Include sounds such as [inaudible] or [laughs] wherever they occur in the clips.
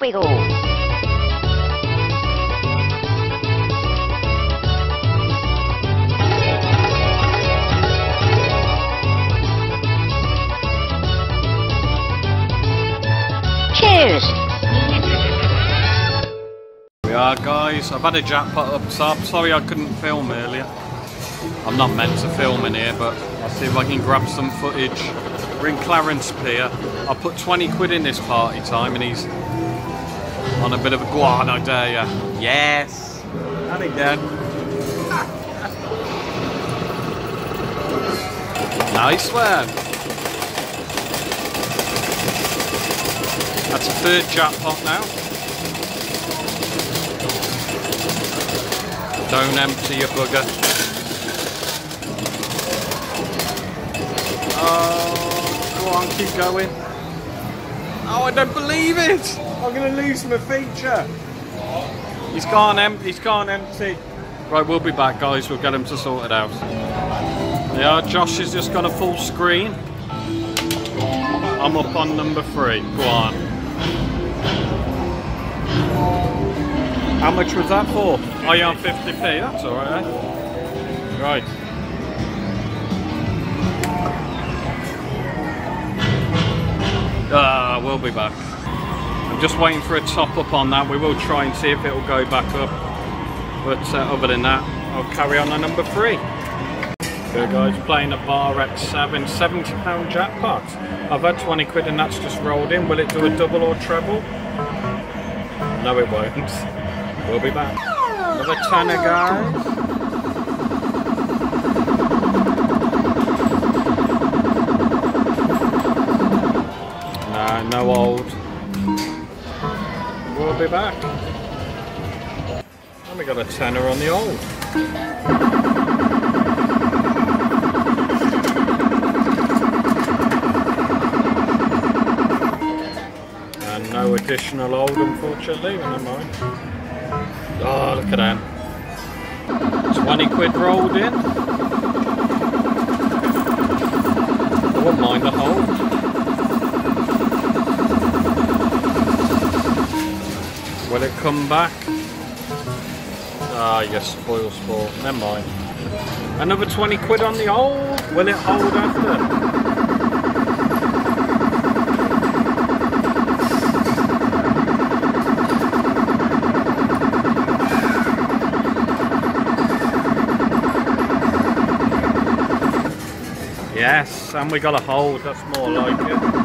we go. Cheers. We are guys, I've had a jackpot up so I'm sorry I couldn't film earlier. I'm not meant to film in here but I'll see if I can grab some footage. We're in Clarence Pier. I put 20 quid in this party time and he's on a bit of a guano dare you. Yes. And again. nice one. That's a third jackpot now. Don't empty your bugger. Oh, go on, keep going. Oh, I don't believe it! I'm gonna lose my feature. He's gone empty. He's gone empty. Right, we'll be back, guys. We'll get him to sort it out. Yeah, Josh has just got a full screen. I'm up on number three. Go on. How much was that for? Oh, on 50p. That's alright, eh? Right. Ah, we'll be back. I'm just waiting for a top up on that. We will try and see if it will go back up. But uh, other than that, I'll carry on to number three. Good guys, playing a bar X7, £70 jackpot. I've had 20 quid and that's just rolled in. Will it do a double or treble? No, it won't. We'll be back. Another tenner, guys. Old. We'll be back. And we got a tenner on the old. And no additional old, unfortunately. Never mind. Oh, look at that. 20 quid rolled in. I wouldn't mind a hold. Will it come back? Ah, you spoil sport. Never mind. Another 20 quid on the old. Will it hold after? Yes, and we got a hold. That's more like it.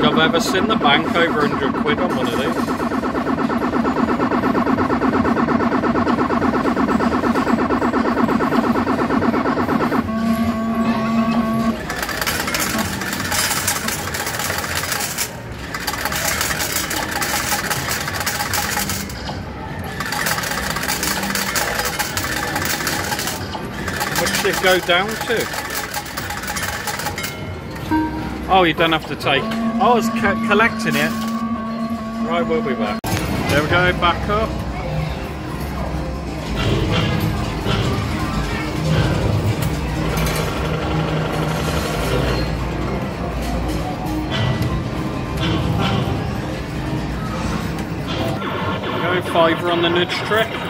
Think I've ever seen the bank over 100 quid on one of these. Go down to? Oh, you don't have to take. I was co collecting it. Right, we'll be back. There we go, back up. Go fiver on the nudge trick.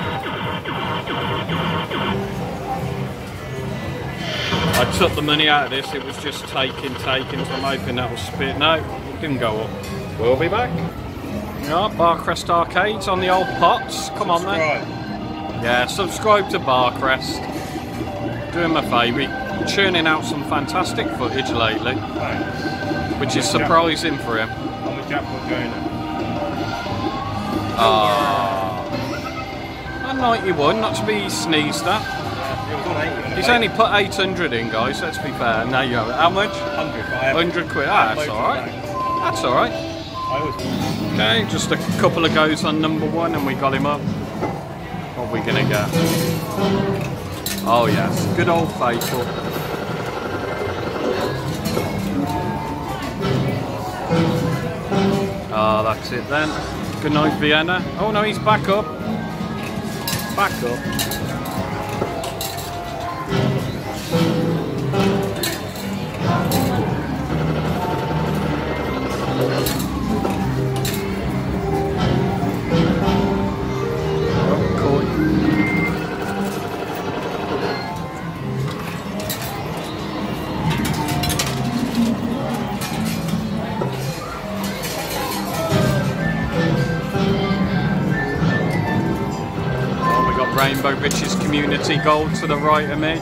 I took the money out of this, it was just taking, taking, so I'm hoping that will spit. No, it didn't go up. We'll be back. Yeah, Barcrest Arcades on the old pots. Come on then. Yeah, subscribe to Barcrest. Doing my favour. Churning out some fantastic footage lately, which is surprising for him. On the jackpot going in. Ah. Uh, 91, not to be sneezed at. He's only put 800 in, guys, let's be fair. Now you have it. How much? 100, but I have 100 quid. Ah, that's alright. That's alright. bags. I always Okay, just a couple of goes on number one and we got him up. What are we gonna get? Oh yes, good old faithful. Ah, that's it then. Good night, Vienna. Oh no, he's back up. Back up. Rainbow Riches Community Gold to the right of me.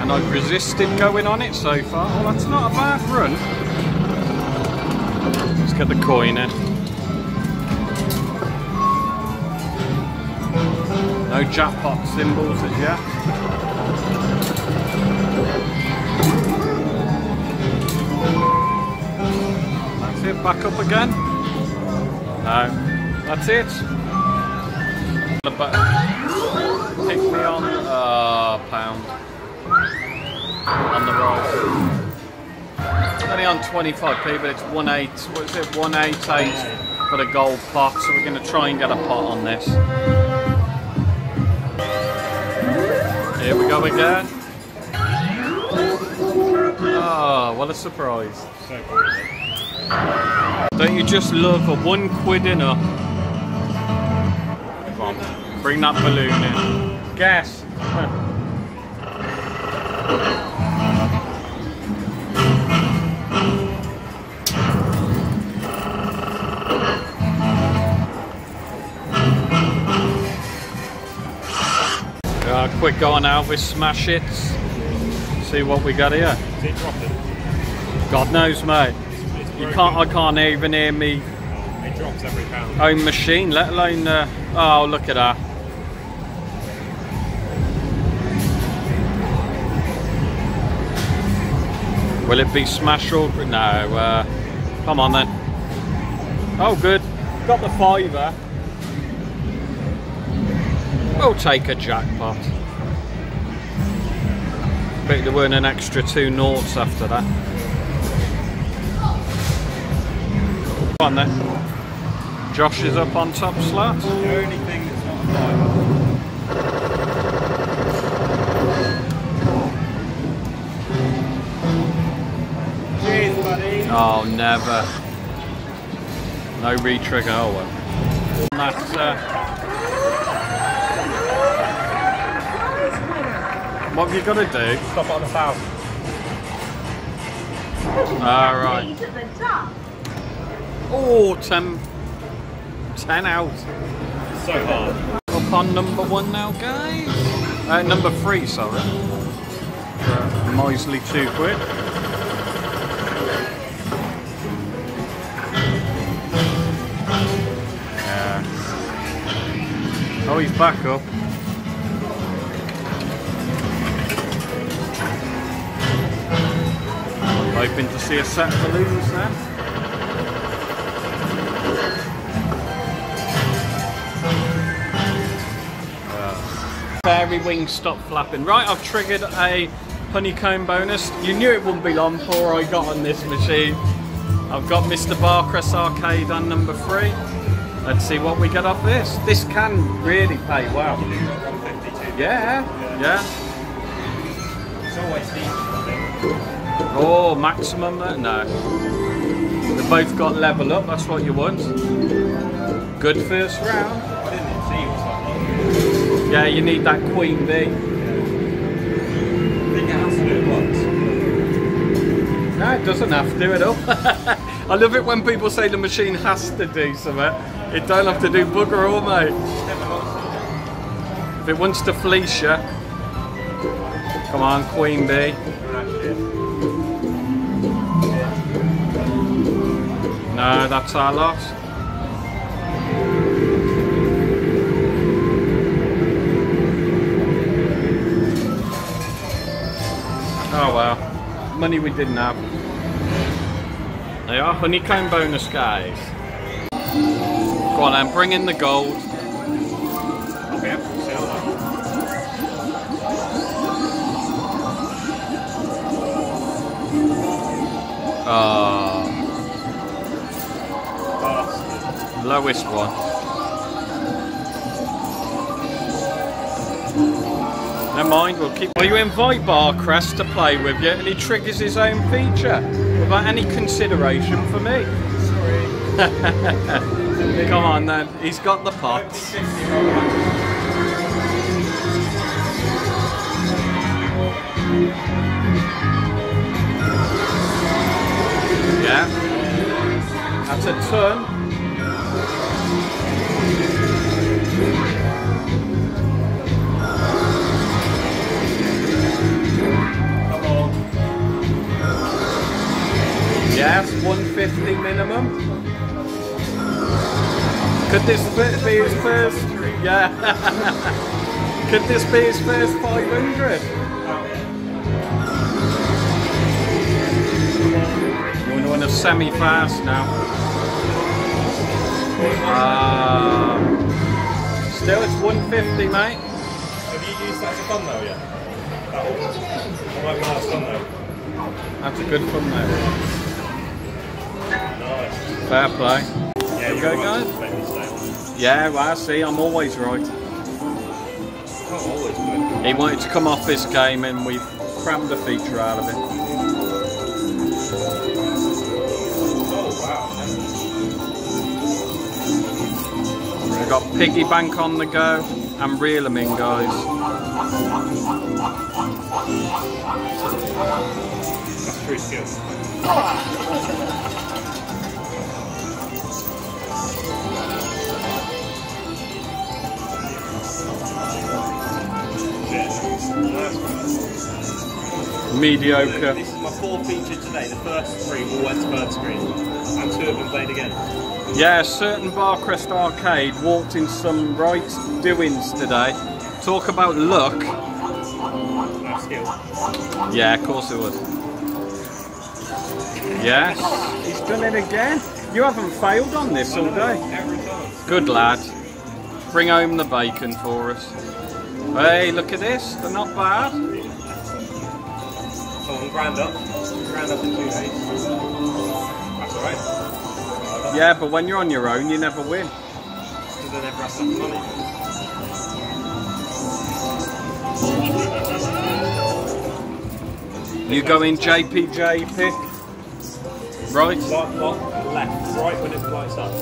And I've resisted going on it so far. Oh, that's not a bad run. Let's get the coin in. No jackpot symbols as yet. That's it, back up again. No, that's it. Pound. On the right. Only on 25p, but it's 1.8, what is it, 188 for the gold pot, so we're going to try and get a pot on this. Here we go again. Oh, what a surprise. Don't you just love a one quid in a... Come on, bring that balloon in. Guess. Quick going out with smash It. See what we got here. Is it dropping? God knows, mate. You can't. I can't even hear me It drops every pound. own machine, let alone. Uh, oh, look at that. Will it be smash or no? Uh, come on then. Oh, good. Got the fiver. We'll take a jackpot. Bet there weren't an extra two noughts after that. Come on then. Josh is up on top slot. The only thing that's not. Cheers, buddy. Oh, never. No re-trigger. Oh well. That's, uh, what have you got to do? Stop on a thousand. Alright. to the top. Oh, 10, 10 out. So hard. Up on number one now, guys. Uh, number three, sorry. For miserly two quid. Yeah. Oh, he's back up. Hoping to see a set of balloons there. Fairy wings stop flapping. Right, I've triggered a honeycomb bonus. You knew it wouldn't be long before I got on this machine. I've got Mr. Barcrest Arcade on number three. Let's see what we get off this. This can really pay well. 152. Yeah, yeah. It's always decent, I think. Oh, maximum there? No. They've both got level up, that's what you want. Good first round. I didn't see what's like. Yeah, you need that queen bee. Think it has to do it once. No, it doesn't have to do it all. [laughs] I love it when people say the machine has to do something. It don't have to do bugger all, mate. If it wants to fleece you, come on, queen bee. No, that's our loss. Oh well, money we didn't have. They are honeycomb bonus, guys. Go on then, bring in the gold. I'll lowest one. Never mind, we'll keep. Well, you invite Barcrest to play with you, and he triggers his own feature without any consideration for me. Sorry. [laughs] Come on then, he's got the pots. Yeah. That's a ton. Yes, 150 minimum. Could this be his first? Yeah. [laughs] Could this be his first 500? You want to win a semi-fast now? Ah. still, it's 150, mate. Have you used that as a thumbnail yet? That one? That might be last thumbnail. That's a good thumbnail. Nice. Fair play. Yeah, you go, right. guys. Make me stay on. Yeah, well, I see. I'm always right. Always good. He wanted to come off this game and we've crammed a feature out of it. Oh, wow. We've got Piggy Bank on the go and reel 'em in, guys. That's true [laughs] skill. Mediocre. This is my fourth feature today. The first three all went to third screen, and two of them played again. Yeah, certain Barcrest Arcade walked in some right doings today. Talk about luck. No skill. Yeah, of course it was. Yes, he's done it again. You haven't failed on this all day. Good lad. Bring home the bacon for us. Hey, look at this. They're not bad. Someone grand up. Grand up in two days. That's alright. Yeah, but when you're on your own, you never win. Because they never have money. You go in JPJ pick. Right? Light, light, left, right when it lights up.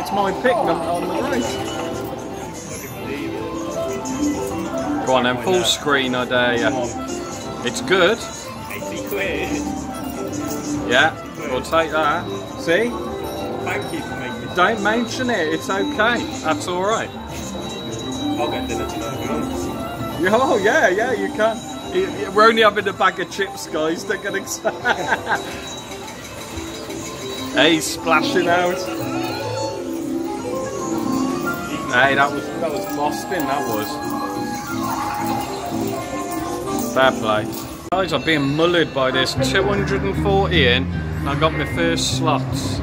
It's my pick on on the right. Believe it. Go on then, full screen, I dare you. It's good. 80 quid. Yeah, we'll take that. See? Thank you for making me. Don't mention it. It's okay. That's all right. I'll get dinner tonight. [laughs] Oh yeah, yeah. You can. We're only having a bag of chips, guys. They're getting. [laughs] hey, splashing out. Hey, that was that was Boston. That was. Fair play. Guys, I'm being mullered by this. 240 in, and I got my first slots.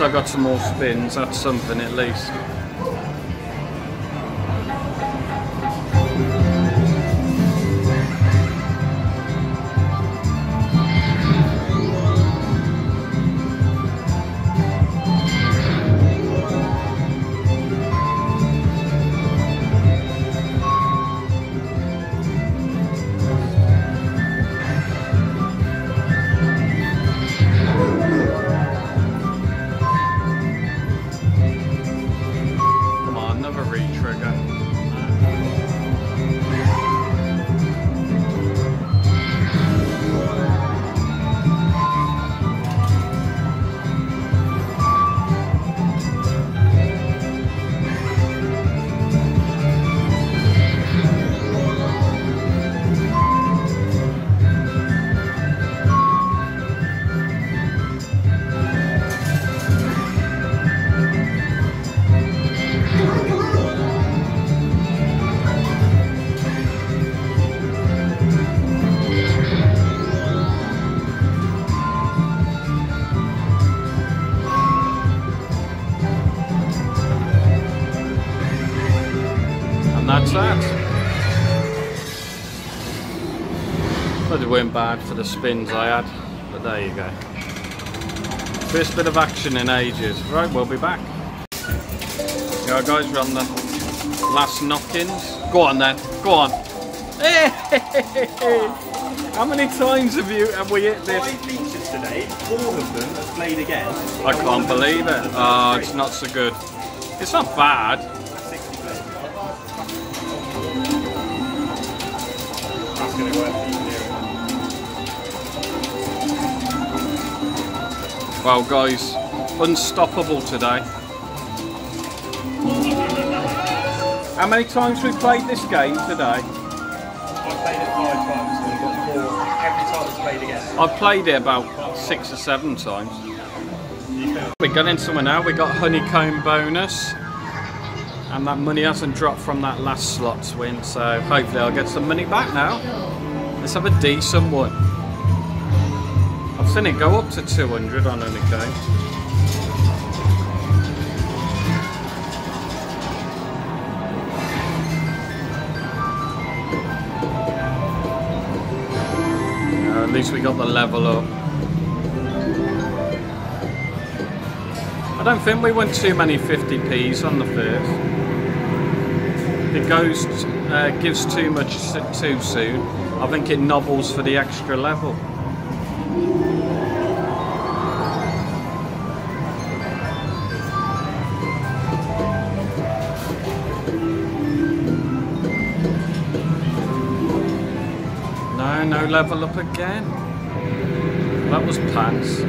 I got some more spins, that's something at least. That's that. But it weren't bad for the spins I had, but there you go. First bit of action in ages. Right, we'll be back. Yeah, guys, we're on the last knock-ins. Go on then, go on. [laughs] How many times have you have we hit this? Five features today, four of them have played again. I can't believe it. Oh, it's not so good. It's not bad. Well, guys, unstoppable today. How many times we played this game today? I've played it five times, so we've got four. Every time it's played again. I've played it about six or seven times. We're in somewhere now. We got honeycomb bonus, and that money hasn't dropped from that last slot's win. So hopefully I'll get some money back now. Let's have a decent one. Seen it go up to 200 on honeycomb. Uh, at least we got the level up. I don't think we won too many 50p's on the first. The ghost uh, gives too much too soon. I think it nobbles for the extra level. Level up again. That was pants.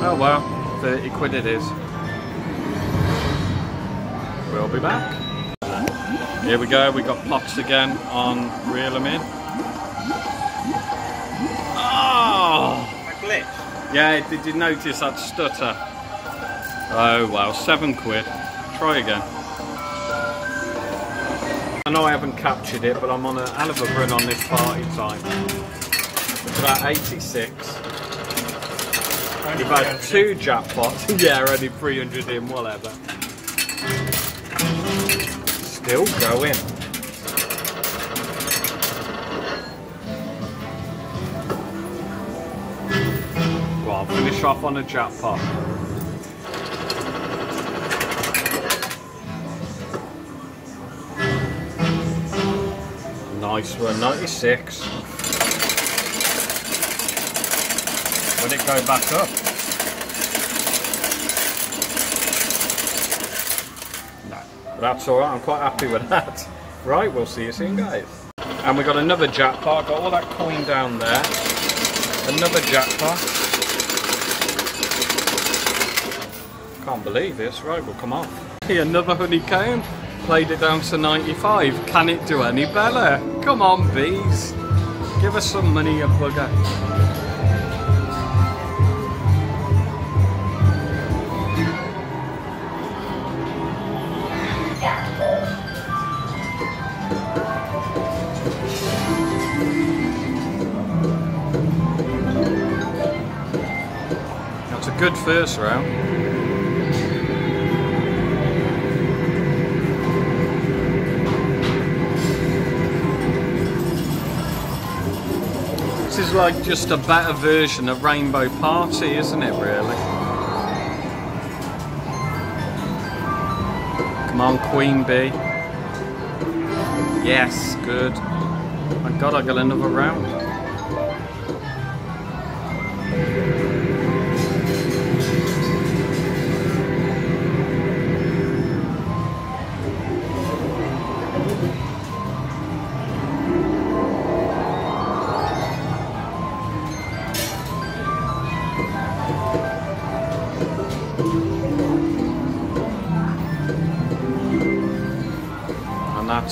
Oh well, 30 quid it is. We'll be back. Here we go, we got pots again on Reel 'em In. Oh! A glitch. Yeah, did you notice that stutter? Oh wow, seven quid. Try again. I know I haven't captured it, but I'm on a hell of a run on this party time. It's about 86. Only We've had two jackpots. [laughs] yeah, only 300 in, whatever. Still going. Well, I'll finish off on a jackpot. Nice one, 96. Would it go back up? No. That's alright, I'm quite happy with [laughs] that. Right, we'll see you soon guys. And we got another jackpot, got all that coin down there. Another jackpot. Can't believe this, right, we'll come off. Another honeycomb. Played it down to 95. Can it do any better? Come on, bees. Give us some money, you bugger. That's a good first round. Like just a better version of Rainbow Party, isn't it, really? Come on, Queen Bee. Yes, good. My god, I got another round.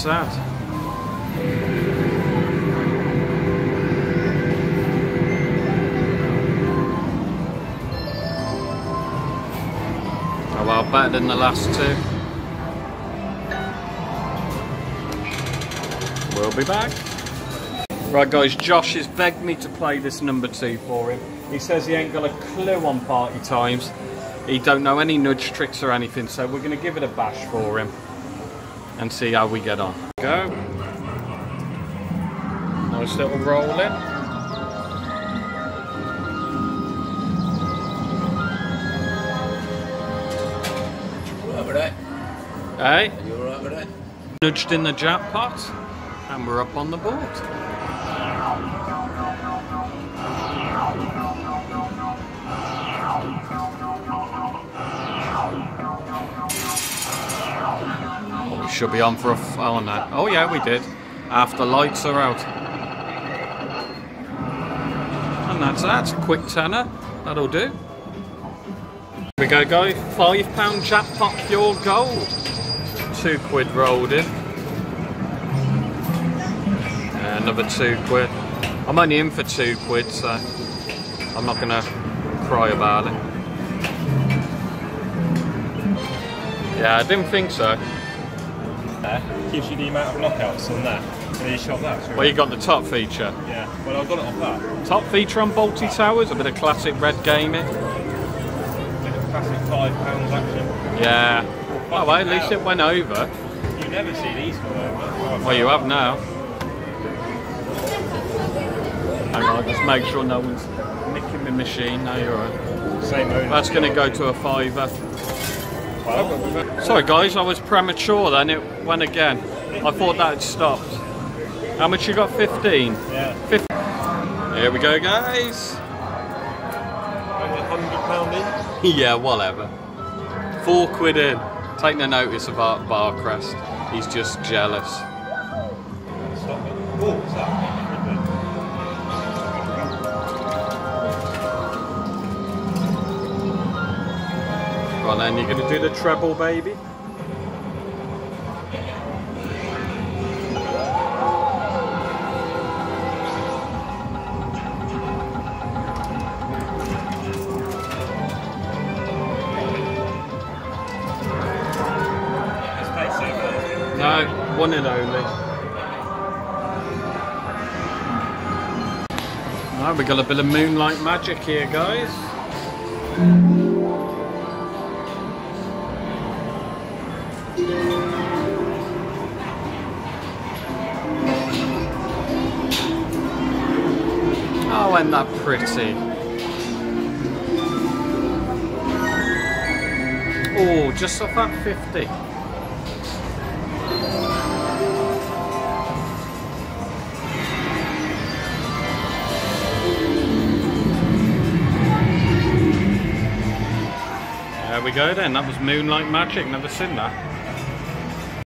That. Oh well, better than the last two. We'll be back. Right guys, Josh has begged me to play this number two for him. He says he ain't got a clue on party times. he don't know any nudge tricks or anything, so we're going to give it a bash for him and see how we get on. Go. Nice little roll in. Alright with that? Hey, You alright with that? nudged in the jackpot, and we're up on the board. Should be on for a. Oh no! Oh yeah, we did. After lights are out. And that's that. Quick tenner. That'll do. Here we go, guys. Five pound jackpot pure gold. Two quid rolled in. Uh, another two quid. I'm only in for two quid, so I'm not gonna cry about it. Yeah, I didn't think so. Gives you the amount of knockouts on that. And then you shot that. Well, you got the top feature. Yeah, well, I've got it off that. Top feature on Balti Towers, a bit of classic red gaming. Bit of classic five pounds action. Yeah. Oh, well, at least it went over. You never see these go over. Well, you have now. Hang on, just make sure no one's nicking the machine. No, you're right. Same. That's going to go to a fiver. Sorry, guys, I was premature then. It went again. I thought that had stopped. How much you got? 15? yeah. 15. Here we go, guys. Hundred pound in. [laughs] yeah, whatever. Four quid in. Take no notice of Art Barcrest. He's just jealous. Stop it. Oh, on then, you're going to do the treble, baby? No, one and only. Right, we got a bit of moonlight magic here, guys. Oh, that pretty? Oh, just off that 50. There we go then, that was Moonlight Magic, never seen that.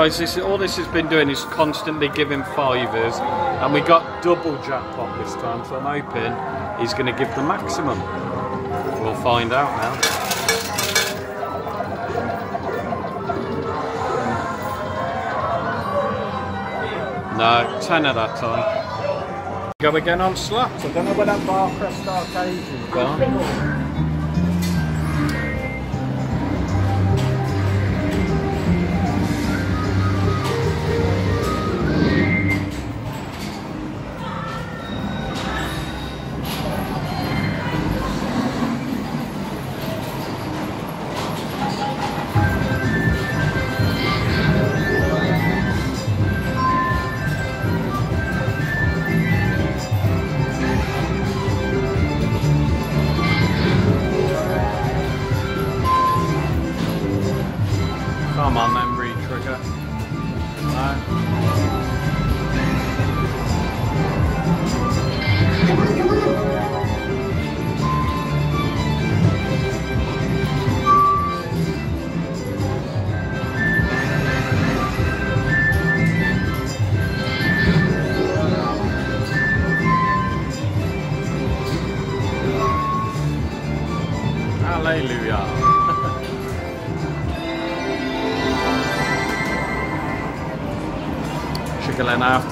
Guys, this, all this has been doing is constantly giving fivers, and we got double jackpot this time, so I'm hoping he's going to give the maximum. We'll find out now. No, 10 at that time. Go again on slots. I don't know where that Barcrest arcade is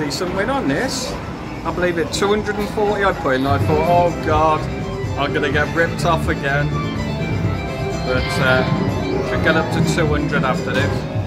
decent win on this. I believe it 240 I put in. I thought, oh god, I'm gonna get ripped off again. But uh, should get up to 200 after this.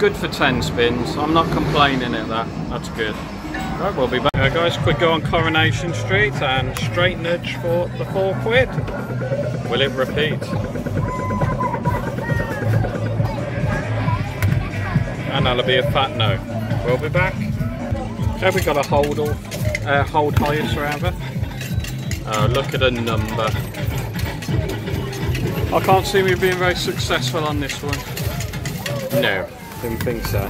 Good for 10 spins. I'm not complaining at that. That's good. Right, we'll be back. Uh, guys, quick go on Coronation Street and straight nudge for the 4 quid. Will it repeat? And that'll be a fat no. We'll be back. Have we got a hold all, uh, hold highest rather? Oh, look at the number. I can't see me being very successful on this one. No, didn't think so.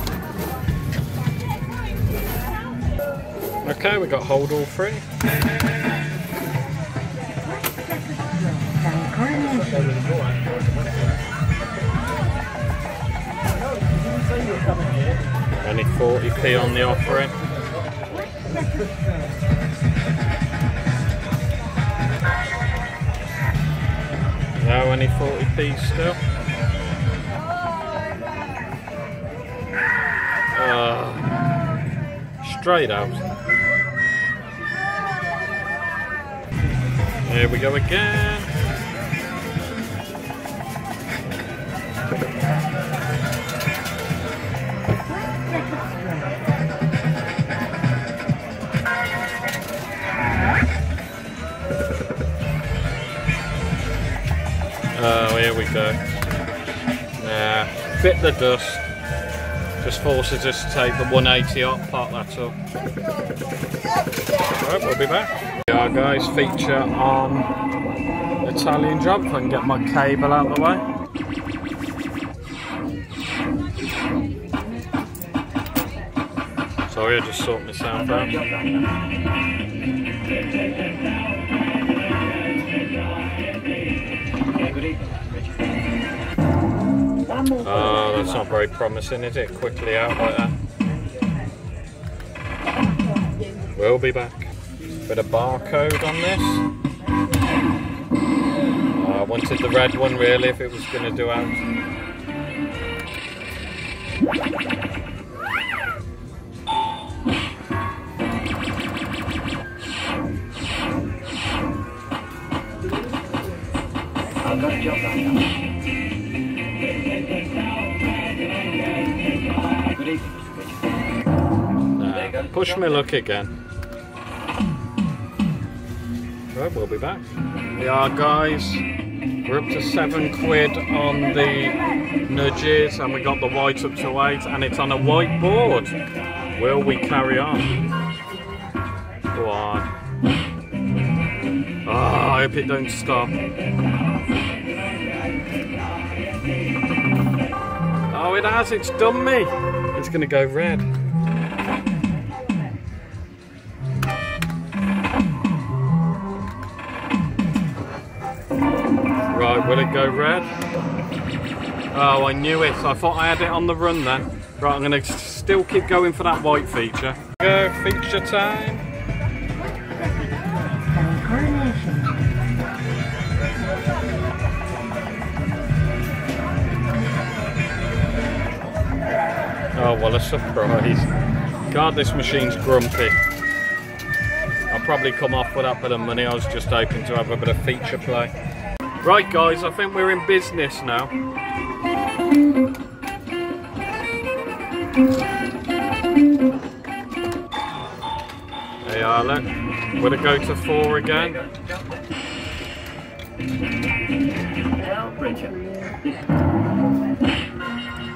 Okay, we got hold all three. Only 40p on the offering. No, only 40p still. Straight out. Here we go again. Oh, here we go. Nah, bit the dust. Just forces us to take the 180 up, part that up. Right, we'll be back. Here we guys, feature on Italian. If I can get my cable out of the way. Sorry, I just sorted my sound out. Oh, that's not very promising, is it? Quickly out like that. We'll be back. Bit of barcode on this. Oh, I wanted the red one really if it was going to do out. Push me luck again. Right, we'll be back. We are, guys. We're up to seven quid on the nudges, and we got the white up to eight, and it's on a white board. Will we carry on? Go on. Oh, I hope it don't stop. Oh, it has. It's done me. It's going to go red. Will it go red? Oh, I knew it. I thought I had it on the run then. Right, I'm going to still keep going for that white feature. Go, feature time. Oh, what a surprise. God, this machine's grumpy. I'll probably come off with that bit of money. I was just hoping to have a bit of feature play. Right, guys, I think we're in business now. Hey, Arlen. Will it go to four again?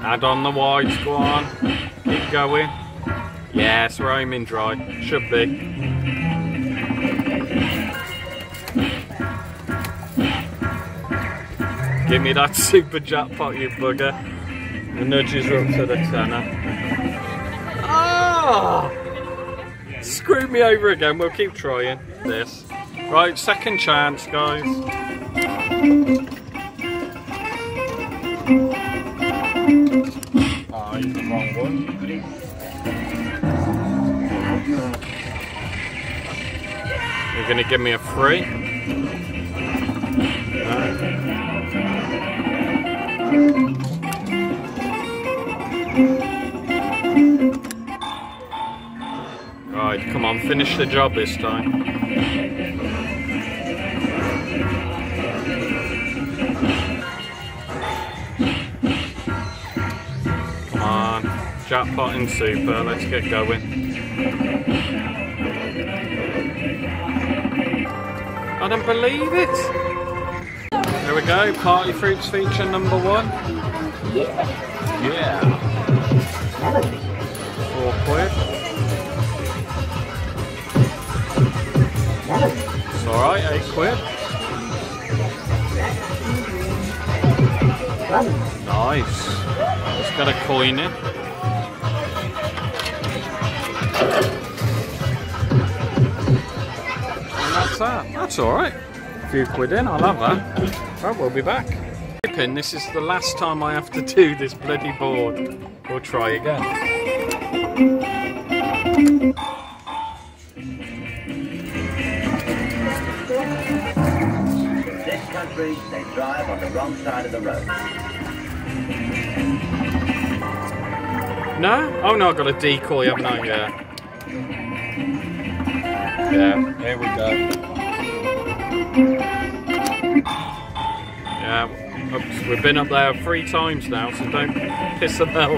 Add on the wides, go on. Keep going. Yes, we're aiming dry. Should be. Give me that [laughs] super jackpot, you bugger. The nudges are up to the tenner. Ah! Screw me over again, we'll keep trying this. Right, second chance, guys. Ah, he's the wrong one. You're gonna give me a free? Right, come on, finish the job this time. Come on, jackpot in super, let's get going. I don't believe it! There we go, Party Fruits feature number one. Yeah. Four quid. It's alright, eight quid. Nice. Let's get a coin in. And that's that. That's alright. A few quid in, I'll have that. Right, we'll be back. Pin, this is the last time I have to do this bloody board. We'll try again. this country, they drive on the wrong side of the road. No? Oh no, I've got a decoy, haven't I? Yeah. Yeah, here we go. Yeah, oops, we've been up there three times now, so don't piss about.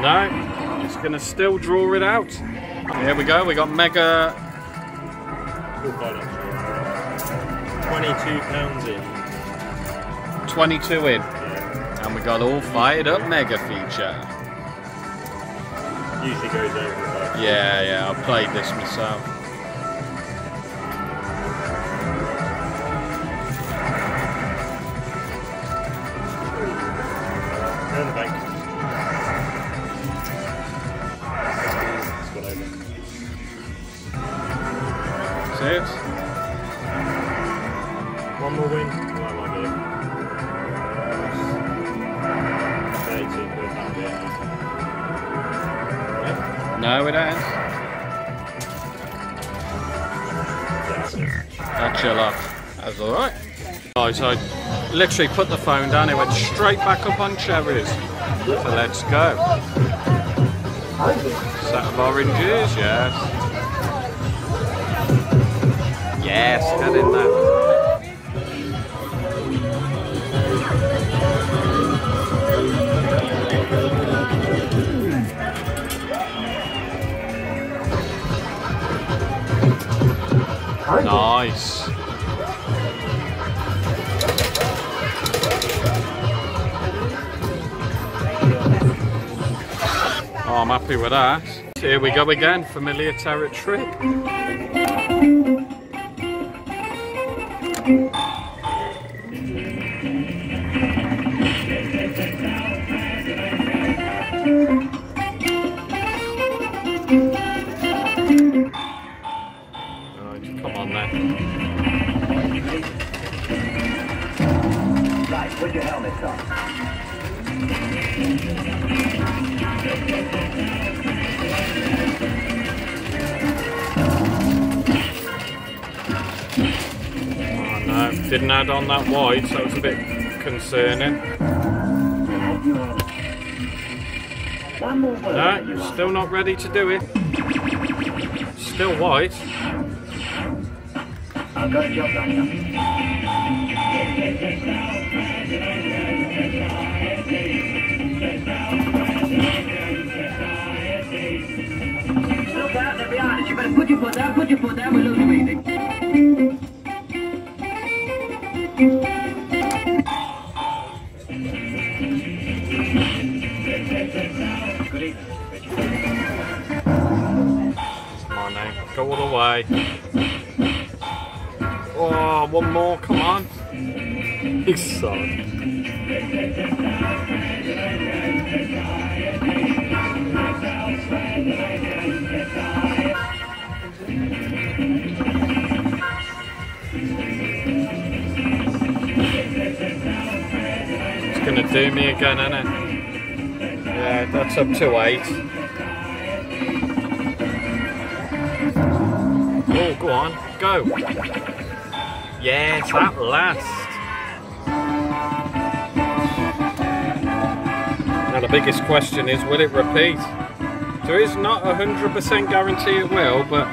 No, just gonna still draw it out. Here we go, we got mega Twenty-two pounds in. 22 in. Got all fired up mega feature. Usually goes over. Yeah, yeah, I've played this myself. Literally put the phone down, it went straight back up on cherries. So let's go. Set of oranges, yes. Yes, get in there. Nice. Oh, I'm happy with that. Here we go again, familiar territory. Word. No, still not ready to do it. Still white. Look out, they're behind us. You better put your foot down, put your foot down, now, go all the way. Oh, one more, come on. He's sod. It's gonna do me again, isn't it? Yeah, that's up to eight. On, go. Yes, at last. Now the biggest question is, will it repeat? There is not a 100% guarantee it will, but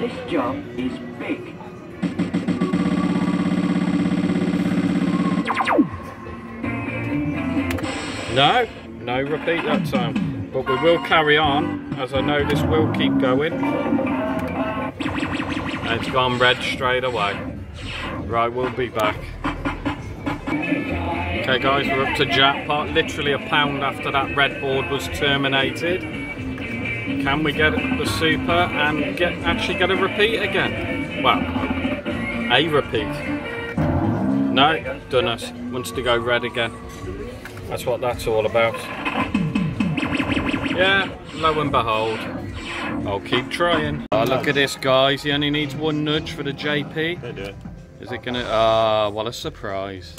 This job is big. no, no repeat that time. But we will carry on, as I know this will keep going. And it's gone red straight away. Right, we'll be back. Okay guys, we're up to jackpot, literally a pound after that red board was terminated. Can we get the super and get actually get a repeat again? Well, a repeat. No, done us. Wants to go red again. That's what that's all about. Yeah, lo and behold, I'll keep trying. Oh, look at this, guys. He only needs one nudge for the JP. They do it. Is it gonna? Ah, what a surprise.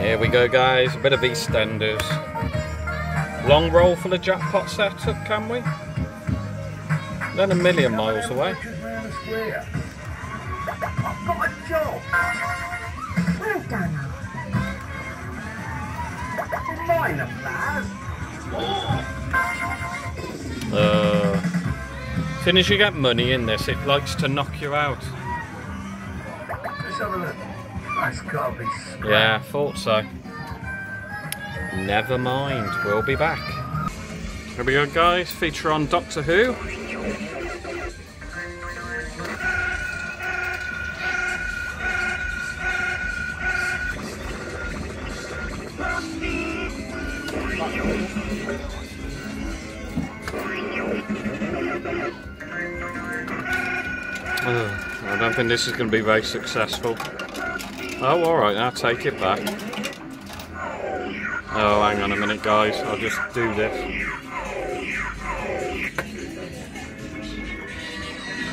Here we go, guys. A bit of EastEnders. Long roll for the jackpot setup, can we? Then a million miles away. Flowers. Uh, as soon as you get money in this, it likes to knock you out. Let's have a look. That's gotta be scrap. Yeah, thought so. Never mind, we'll be back. Here we go, guys. Feature on Doctor Who. Oh, I don't think this is going to be very successful. Oh, alright, I'll take it back. Oh, hang on a minute, guys. I'll just do this.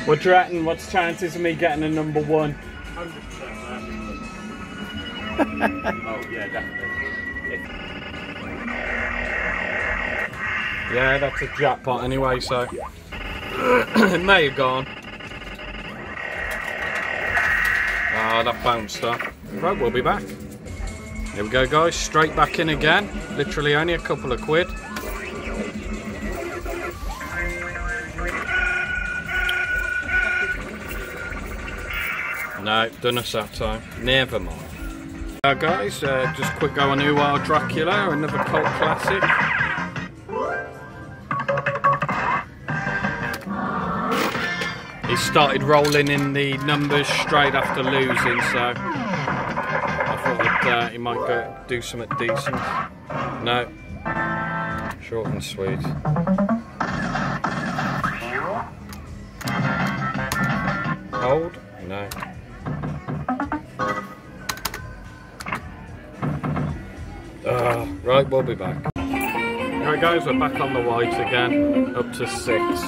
What do you reckon? What's chances of me getting a number one? 100% [laughs] oh, yeah, definitely. Yeah, that's a jackpot anyway, so. [clears throat] it may have gone. Ah, that bounced up. Right, we'll be back. Here we go, guys. Straight back in again. Literally only a couple of quid. No, done us that time. Never mind. Now, guys, uh, just quick go on Are Dracula, another cult classic. He started rolling in the numbers straight after losing, so I thought uh, he might go do something decent. No, short and sweet. Hold? No. Uh, right, we'll be back. Right, guys, we're back on the white again, up to six.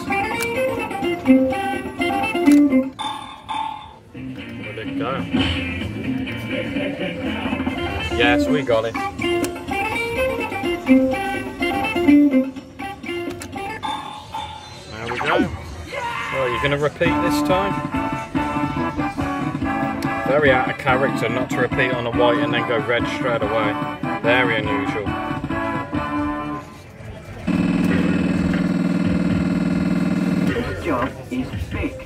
Yes, we got it. There we go. Well, you're going to repeat this time? Very out of character not to repeat on a white and then go red straight away. Very unusual. Job is big.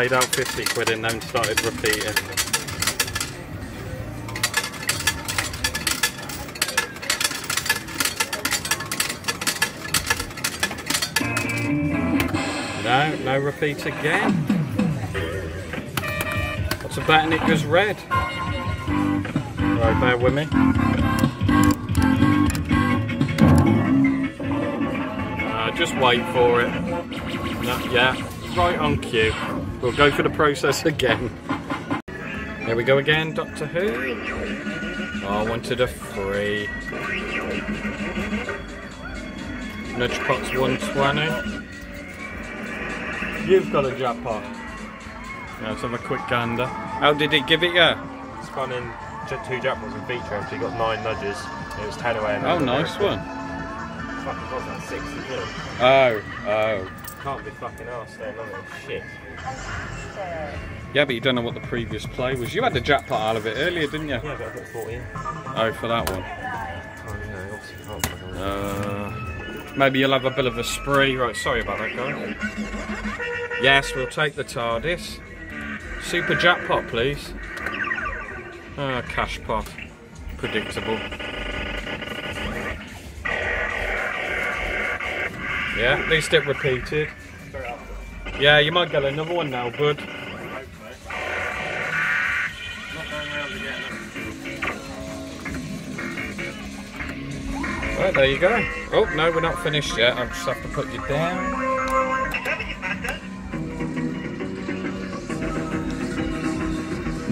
Paid out 50 quid and then started repeating. No, no repeat again. What's a betting it goes red? Right, bear with me. Uh, just wait for it. No, yeah, right on cue. We'll go through the process again. Here we go again, Doctor Who. Oh, I wanted a free. Nudge pot's 120. You've got a jackpot. Yeah, let's have a quick gander. How did it give it you? Spun in two jackpots in feature, so you got nine nudges. It was 10 away. and Oh, nice one. Fucking 60 quid. Oh, oh. Can't be fucking arsed on it. Shit. Yeah, but you don't know what the previous play was. You had the jackpot out of it earlier, didn't you? Yeah, but I got 14. Oh, for that one. Oh, yeah, obviously can't fucking Uh, maybe you'll have a bit of a spree. Right, sorry about that, guy. Yes, we'll take the TARDIS. Super jackpot, please. Ah, cash pot. Predictable. Yeah, at least it repeated. Yeah, you might get another one now, bud. Right, there you go. Oh, no, we're not finished yet. I just have to put you down.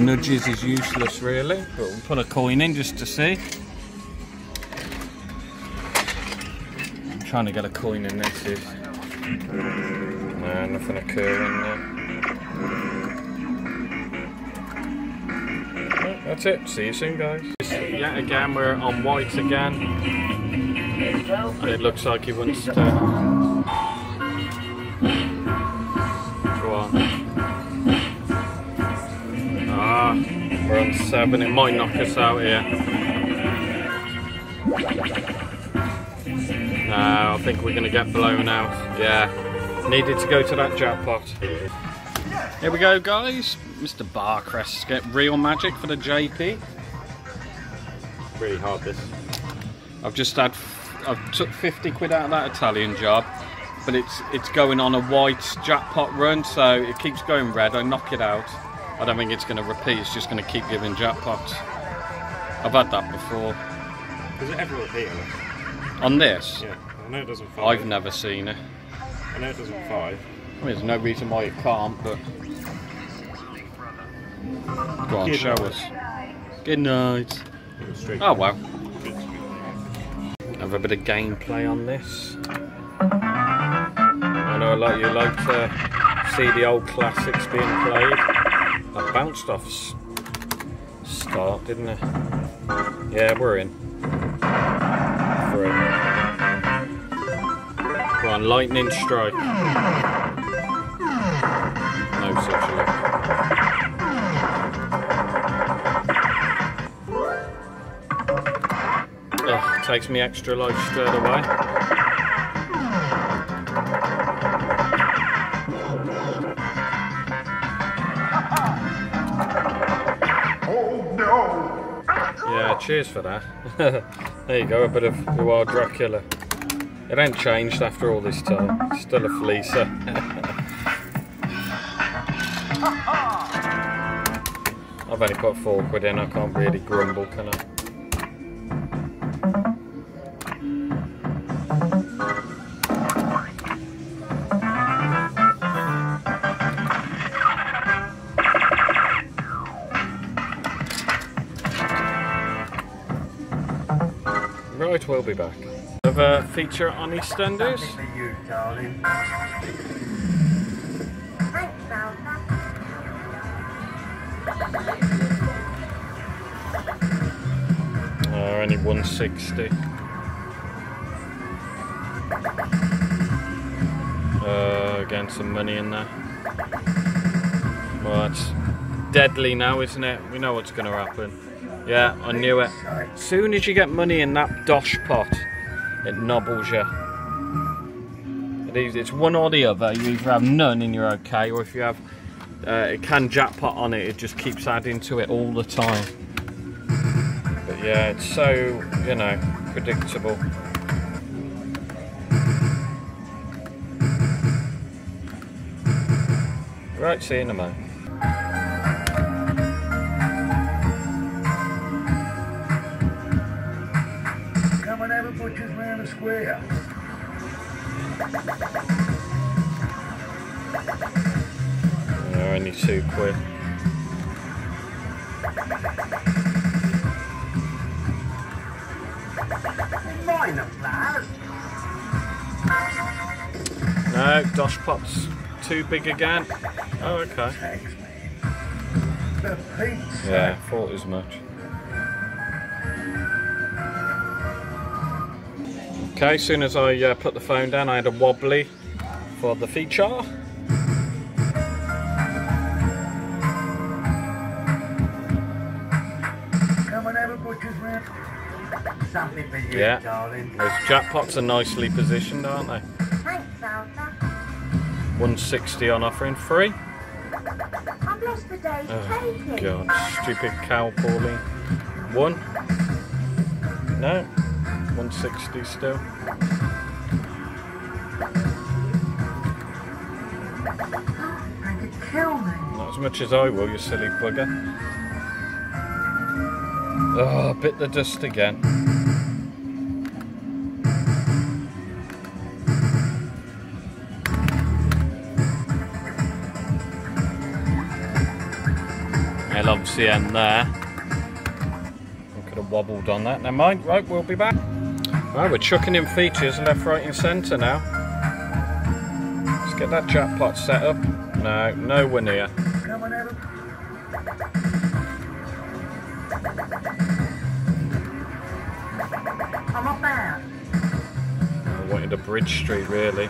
Nudges is useless, really, but we'll put a coin in just to see. Trying to get a coin in this. Is... No, nothing occurring there. Right, That's it. See you soon, guys. Yeah, again, we're on white again. And it looks like he wants to go on. Ah, we're on seven. It might knock us out here. No, I think we're going to get blown out. Yeah, needed to go to that jackpot. Here we go, guys. Mr. Barcrest get real magic for the JP. Really hard this. I've just had, I've took 50 quid out of that Italian job, but it's it's going on a white jackpot run, so it keeps going red. I knock it out. I don't think it's going to repeat. It's just going to keep giving jackpots. I've had that before. Does it ever repeat on this? Yeah. I know it doesn't five. I've never seen it. I know it doesn't five. I mean, there's no reason why it can't, but go on, Good show night. us. Good night. It was straight. Oh well. Have a bit of gameplay on this. I know a lot you like to see the old classics being played. That bounced off start, didn't it? Yeah, we're in. Lightning strike. No such luck. Ugh, takes me extra life straight away. Oh, yeah, cheers for that. [laughs] there you go, a bit of Wild Dracula. It ain't changed after all this time. Still a fleecer. I've only put four quid in, I can't really grumble, can I? Right, we'll be back. A feature on EastEnders. Uh, only 160. Uh, again, some money in there. Well, it's deadly now, isn't it? We know what's going to happen. Yeah, I knew it. As soon as you get money in that dosh pot, it nobbles you. It it's one or the other. You either have none and you're okay, or if you have uh, a can jackpot on it, it just keeps adding to it all the time. But yeah, it's so, you know, predictable. Right, see you in a moment. Two quid. No, Dosh Pot's too big again. Oh, okay. Yeah, thought as much. Okay, as soon as I uh, put the phone down, I had a wobbly for the feature. You, Yeah. darling. Those jackpots are nicely positioned, aren't they? Thanks, Alpha. 160 on offering, free. I've lost the day's Oh, taking. God, stupid cow Pauline. One. No. 160 still. Trying to kill me. Not as much as I will, you silly bugger. Oh, bit the dust again. I end there. I could have wobbled on that. Never mind. Right, we'll be back. Right, we're chucking in features left, right, and centre now. Let's get that jackpot set up. No, nowhere near. I'm up. I wanted a Bridge Street, really.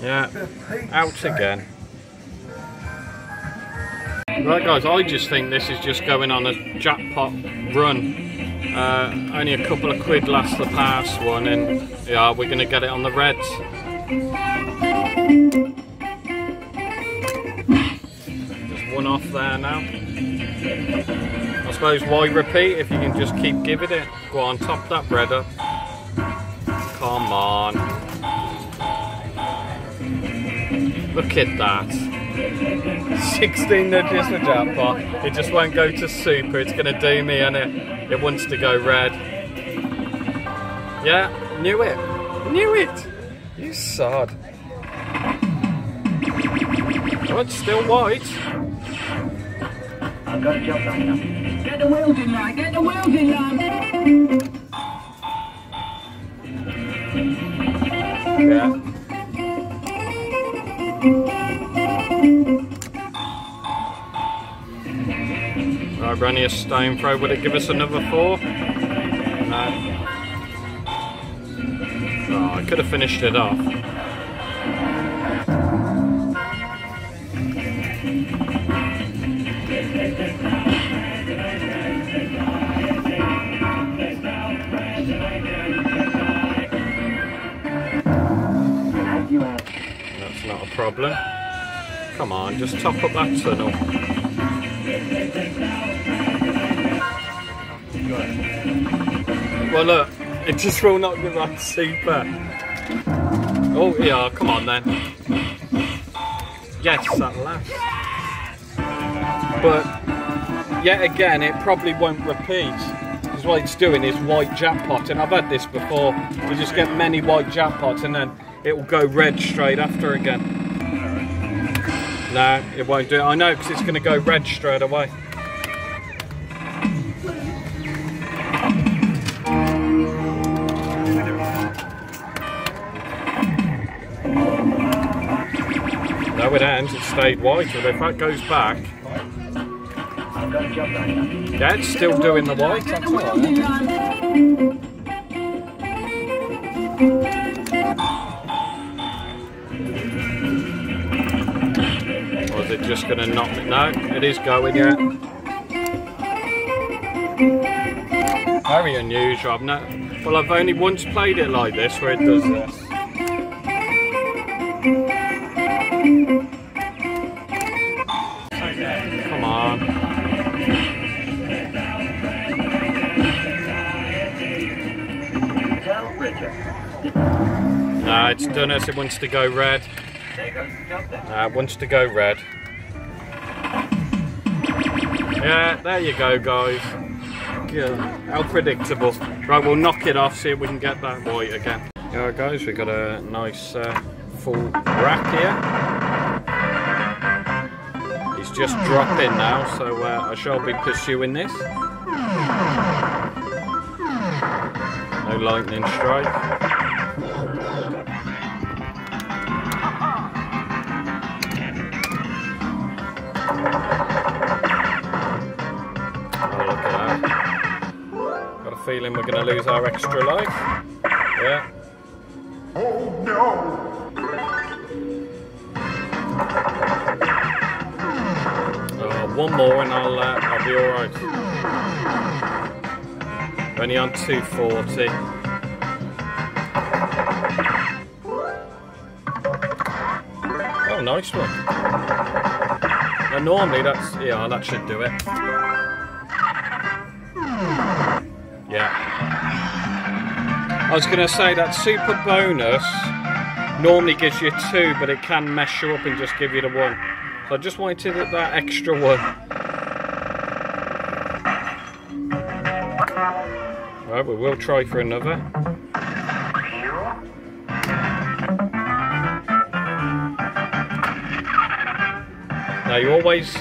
Yeah, The out again. Right, guys, I just think this is just going on a jackpot run. Uh, only a couple of quid last the past one, and yeah, we're going to get it on the reds. Just one off there now. I suppose why repeat if you can just keep giving it? Go on, top that bread up. Come on. Look at that. 16 nudges for jackpot. It just won't go to super. It's going to do me and it. It wants to go red. Yeah, knew it. Knew it. You sod. Oh, it's still white. I've got a job on you. Get the wheels in line. Get the wheels in line. We're a stone throw. Would it give us another four? No. Oh, I could have finished it off. That's not a problem. Come on, just top up that tunnel. Well, look, it just will not give that super. Oh, yeah, come on then. Yes, that last. But, yet again, it probably won't repeat. Because what it's doing is white jackpot, and I've had this before. You just get many white jackpots, and then it will go red straight after again. No, it won't do it. I know, because it's going to go red straight away. It ends. It stayed white. But if that goes back, yeah, it's still doing the white. That's all right. Or is it just going to knock me? No, it is going, yeah. Very unusual. I've no, well, I've only once played it like this where it does this. No, it's done us. It wants to go red. Uh, wants to go red. Yeah, there you go, guys. Yeah, how predictable. Right, we'll knock it off, see if we can get that white again. Yeah, guys, we've got a nice uh, full rack here. He's just dropping now, so uh, I shall be pursuing this. No lightning strike. Feeling we're going to lose our extra life. Yeah. Oh, one more and I'll, uh, I'll be alright. Only on 240. Oh, nice one. Now, normally that's, yeah, that should do it. Was going to say that super bonus normally gives you two, but it can mess you up and just give you the one. So I just wanted that, that extra one. Right, we will try for another. Now you always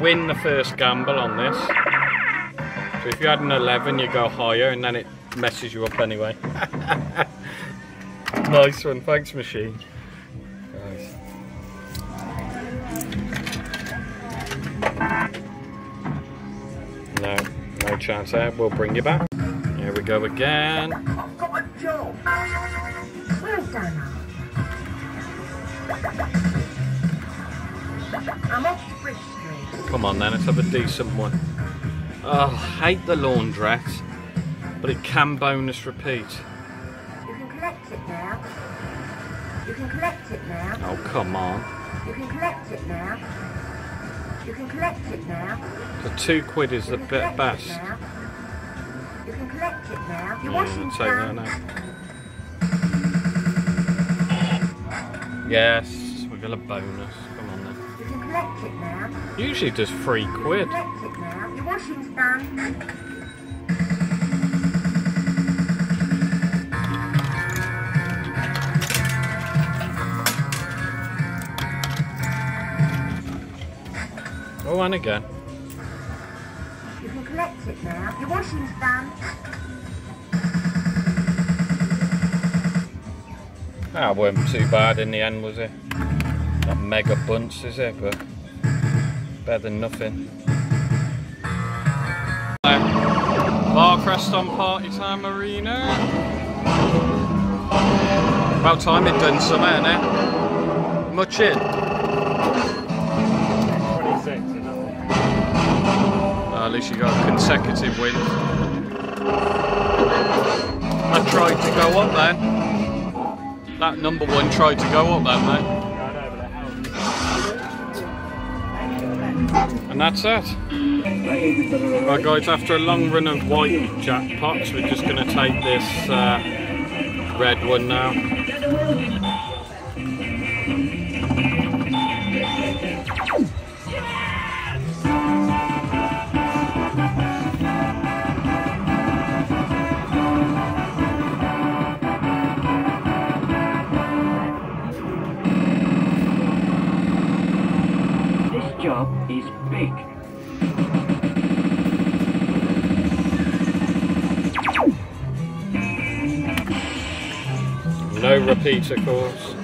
win the first gamble on this. So if you had an 11, you go higher and then it messes you up anyway. [laughs] nice one, thanks machine. Nice. No, no chance there. We'll bring you back. Here we go again. I've got a job. Well done, I'm off to Bridge Street. Come on then, let's have a decent one. Oh, I hate the laundrette, but it can bonus repeat. You can collect it now. You can collect it now. Oh, come on. You can collect it now. You can collect it now. The two quid is the You can collect best. it now. You can collect it now. Your Yeah, I'll take that now. Yes, we got a bonus. Come on then. You can collect it now. Usually just three You quid. can collect it now. Your washing's done. And again. You can collect it now. Your washing's done. That ah, wasn't too bad in the end, was it? Not mega bunts, is it? But better than nothing. Barcrest on Party Time Arena. About time it done some, isn't it? Much in. Least you got a consecutive wins. I tried to go up then. That number one tried to go up then, mate. And that's it. Right guys, after a long run of white jackpots, we're just going to take this uh, red one now. Repeat, of course.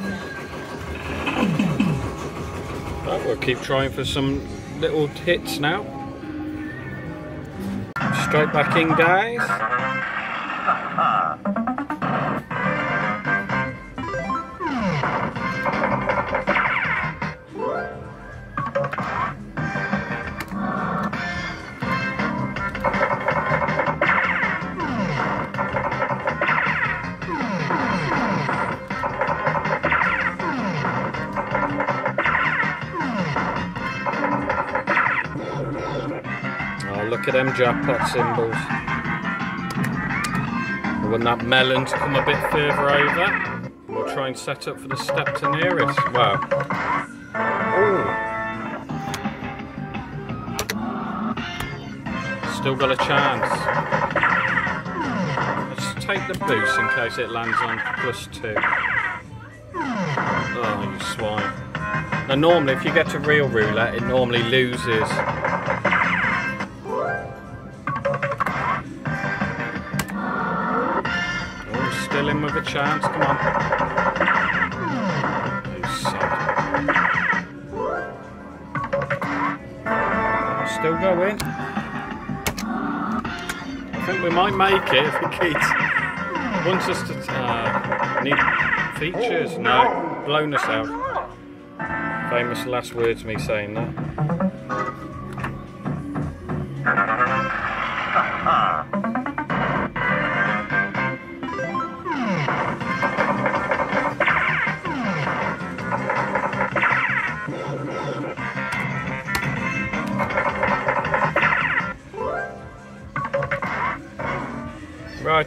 Right, we'll keep trying for some little hits now. Straight back in, guys. Jackpot symbols. I want that melon to come a bit further over. We'll try and set up for the step to nearest. Wow. Ooh. Still got a chance. Let's take the boost in case it lands on plus two. Oh, you swine. Now normally if you get to real roulette it normally loses. Chance, come on. You sod. Still going. I think we might make it if it keeps. Wants us to uh, need features. No, blown us out. Famous last words, me saying that.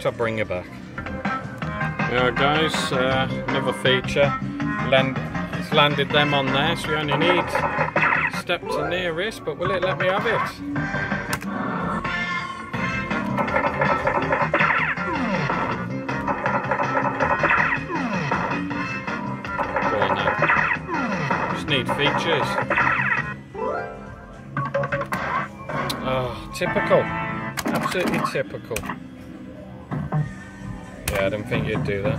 Right, I'll bring you back. Yeah, guys, uh, another feature. Land, it's landed them on there, so we only need step to nearest, but will it let me have it? Just need features. Oh, typical. Absolutely typical. Yeah, I didn't think you'd do that.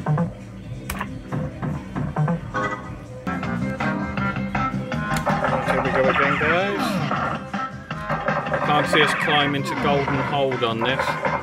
Here we go again, guys. I can't see us climb into golden hold on this.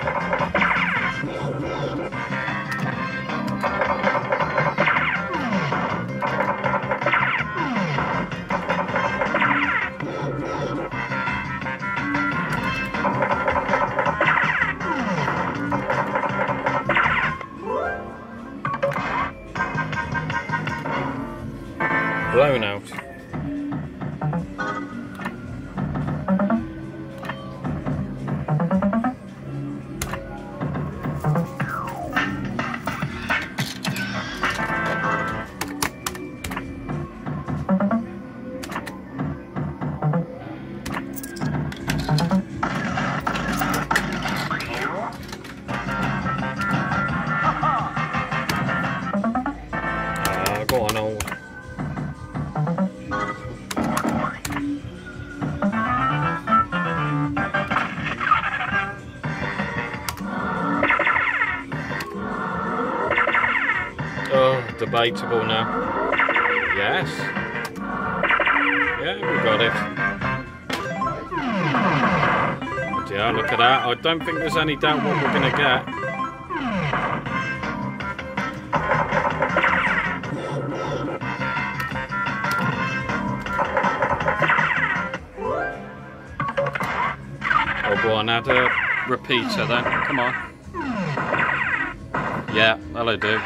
Debatable now. Yes. Yeah, we got it. Yeah, look at that. I don't think there's any doubt what we're going to get. Oh, go on, add a repeater then. Come on. Yeah, that'll do.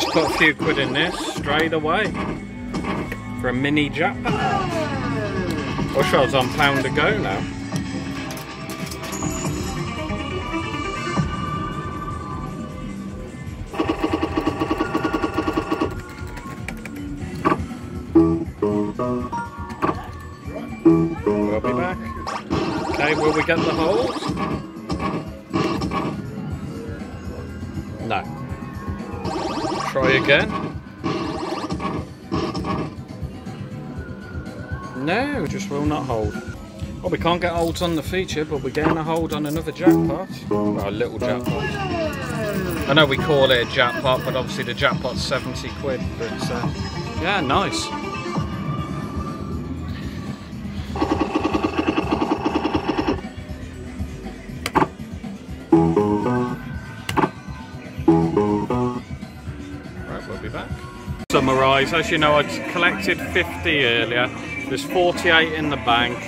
Just put a few quid in this straight away for a mini jackpot. Wish I was on pound to go now. We'll be back. Okay, will we get the holes? Try again. No, just will not hold. Well, we can't get holds on the feature, but we're getting a hold on another jackpot. Well, a little jackpot. I know we call it a jackpot, but obviously the jackpot's 70 quid. But uh, yeah, nice. Summarise, as you know, I collected 50 earlier. There's 48 in the bank,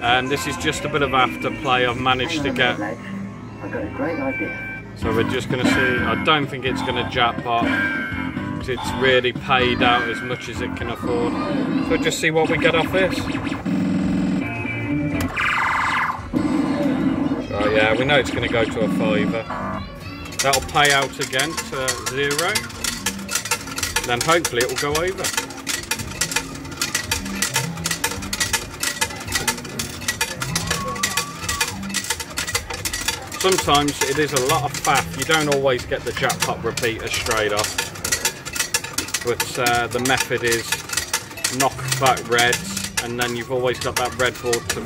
and this is just a bit of afterplay. I've managed to get. I've got a great idea. So we're just going to see. I don't think it's going to jackpot. It's really paid out as much as it can afford. So just see what we get off this. Oh yeah, we know it's going to go to a fiver. That'll pay out again to zero. Then hopefully it will go over. Sometimes it is a lot of faff. You don't always get the jackpot repeater straight off. But uh, the method is knock back reds and then you've always got that red board to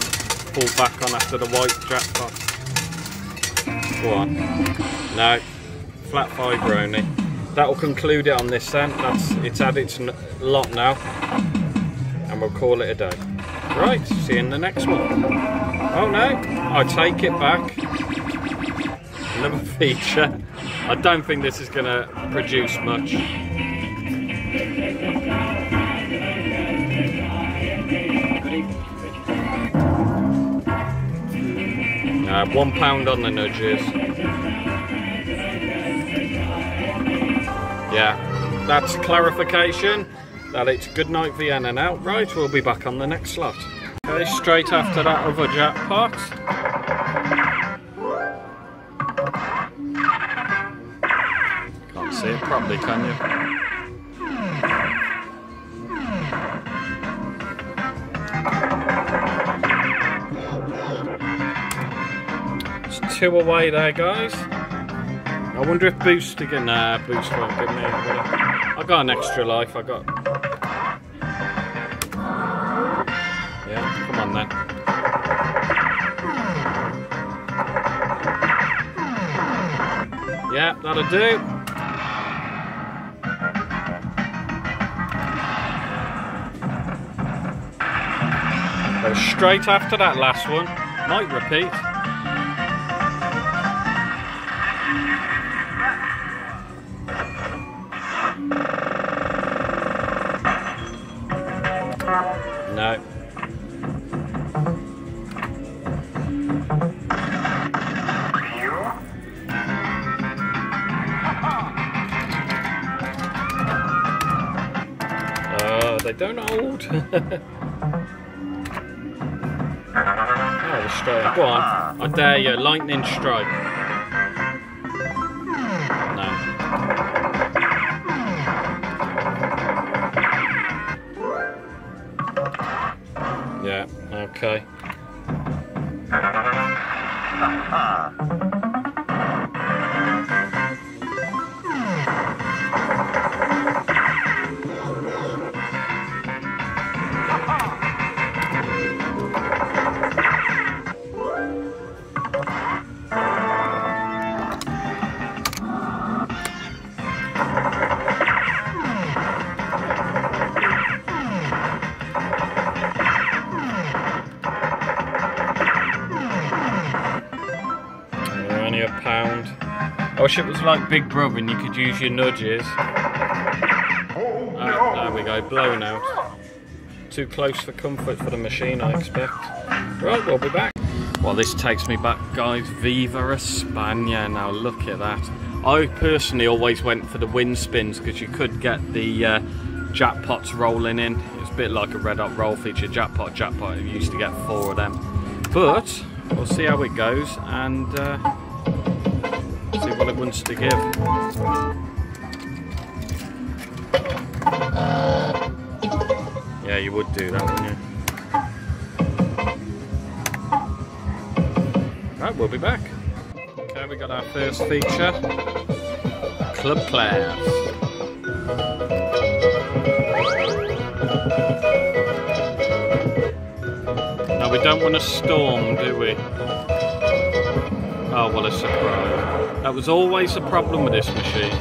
pull back on after the white jackpot. Go on. No. Flat five only. That will conclude it on this then. That's It's had its lot now. And we'll call it a day. Right, see you in the next one. Oh no, I take it back. Another [laughs] feature. I don't think this is going to produce much. Uh, one pound on the nudges. Yeah, that's clarification that it's good Goodnight Vienna now. Right, we'll be back on the next slot. Okay, straight after that other jackpot. Can't see it properly, can you? It's two away there, guys. I wonder if Boost again. Nah, uh, Boost won't give me. I got an extra life. I got. Yeah, come on then. Yeah, that'll do. Go straight after that last one. Might repeat. [laughs] oh, the. Go on. I dare you. Lightning strike. Like Big Brother and you could use your nudges. Ah, there we go, blown out. Too close for comfort for the machine, I expect. Right, we'll be back. Well, this takes me back, guys. Viva España. Now, look at that. I personally always went for the wind spins because you could get the uh, jackpots rolling in. It's a bit like a red hot roll feature jackpot. Jackpot, you used to get four of them. But we'll see how it goes and uh, wants to give. Yeah, you would do that, wouldn't you? Right, we'll be back. Okay, we got our first feature. Club Class. Now we don't want to storm, do we? Oh, what a surprise. That was always a problem with this machine.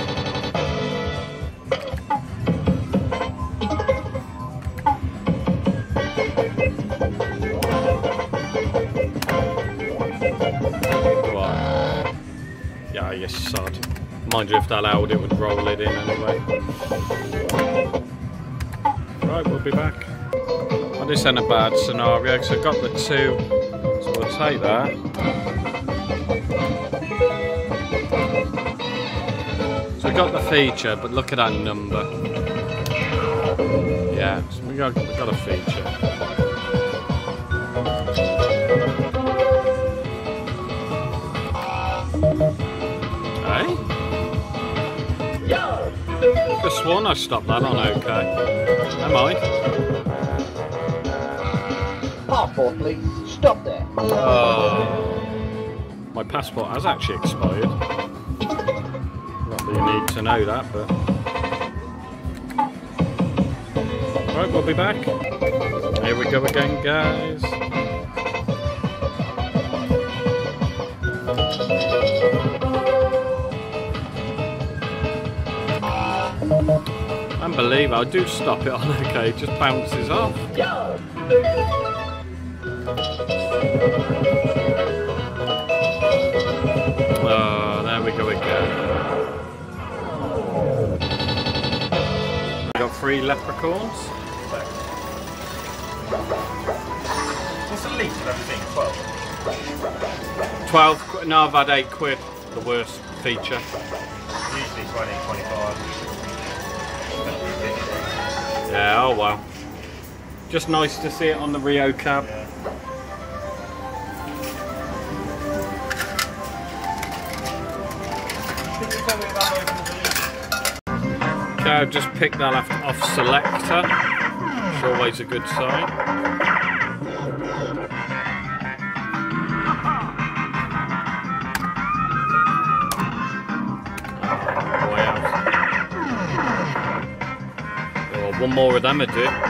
On. Yeah, you sod. Mind you, if that allowed it would roll it in anyway. Right, we'll be back. Well, this ain't a bad scenario because I've got the two, so we'll take that. Got the feature, but look at that number. Yeah, so we got, we got a feature. Just sworn I stopped that on okay. Am I? Passport, please. Stop there. Oh. My passport has actually expired. To know that, but. Right, we'll be back. Here we go again, guys. Unbelievable, I do stop it on [laughs] okay, it just bounces off. Three leprechauns. What's the least of everything? 12. 12, qu- no, I've had 8 quid, the worst feature. Usually 20, 25. Yeah, oh well. Just nice to see it on the Rio cab. Yeah. Can you tell me about opening the least? Okay, I've just picked that off, selector. It's always a good sign. Oh, Oh, one more of them would do.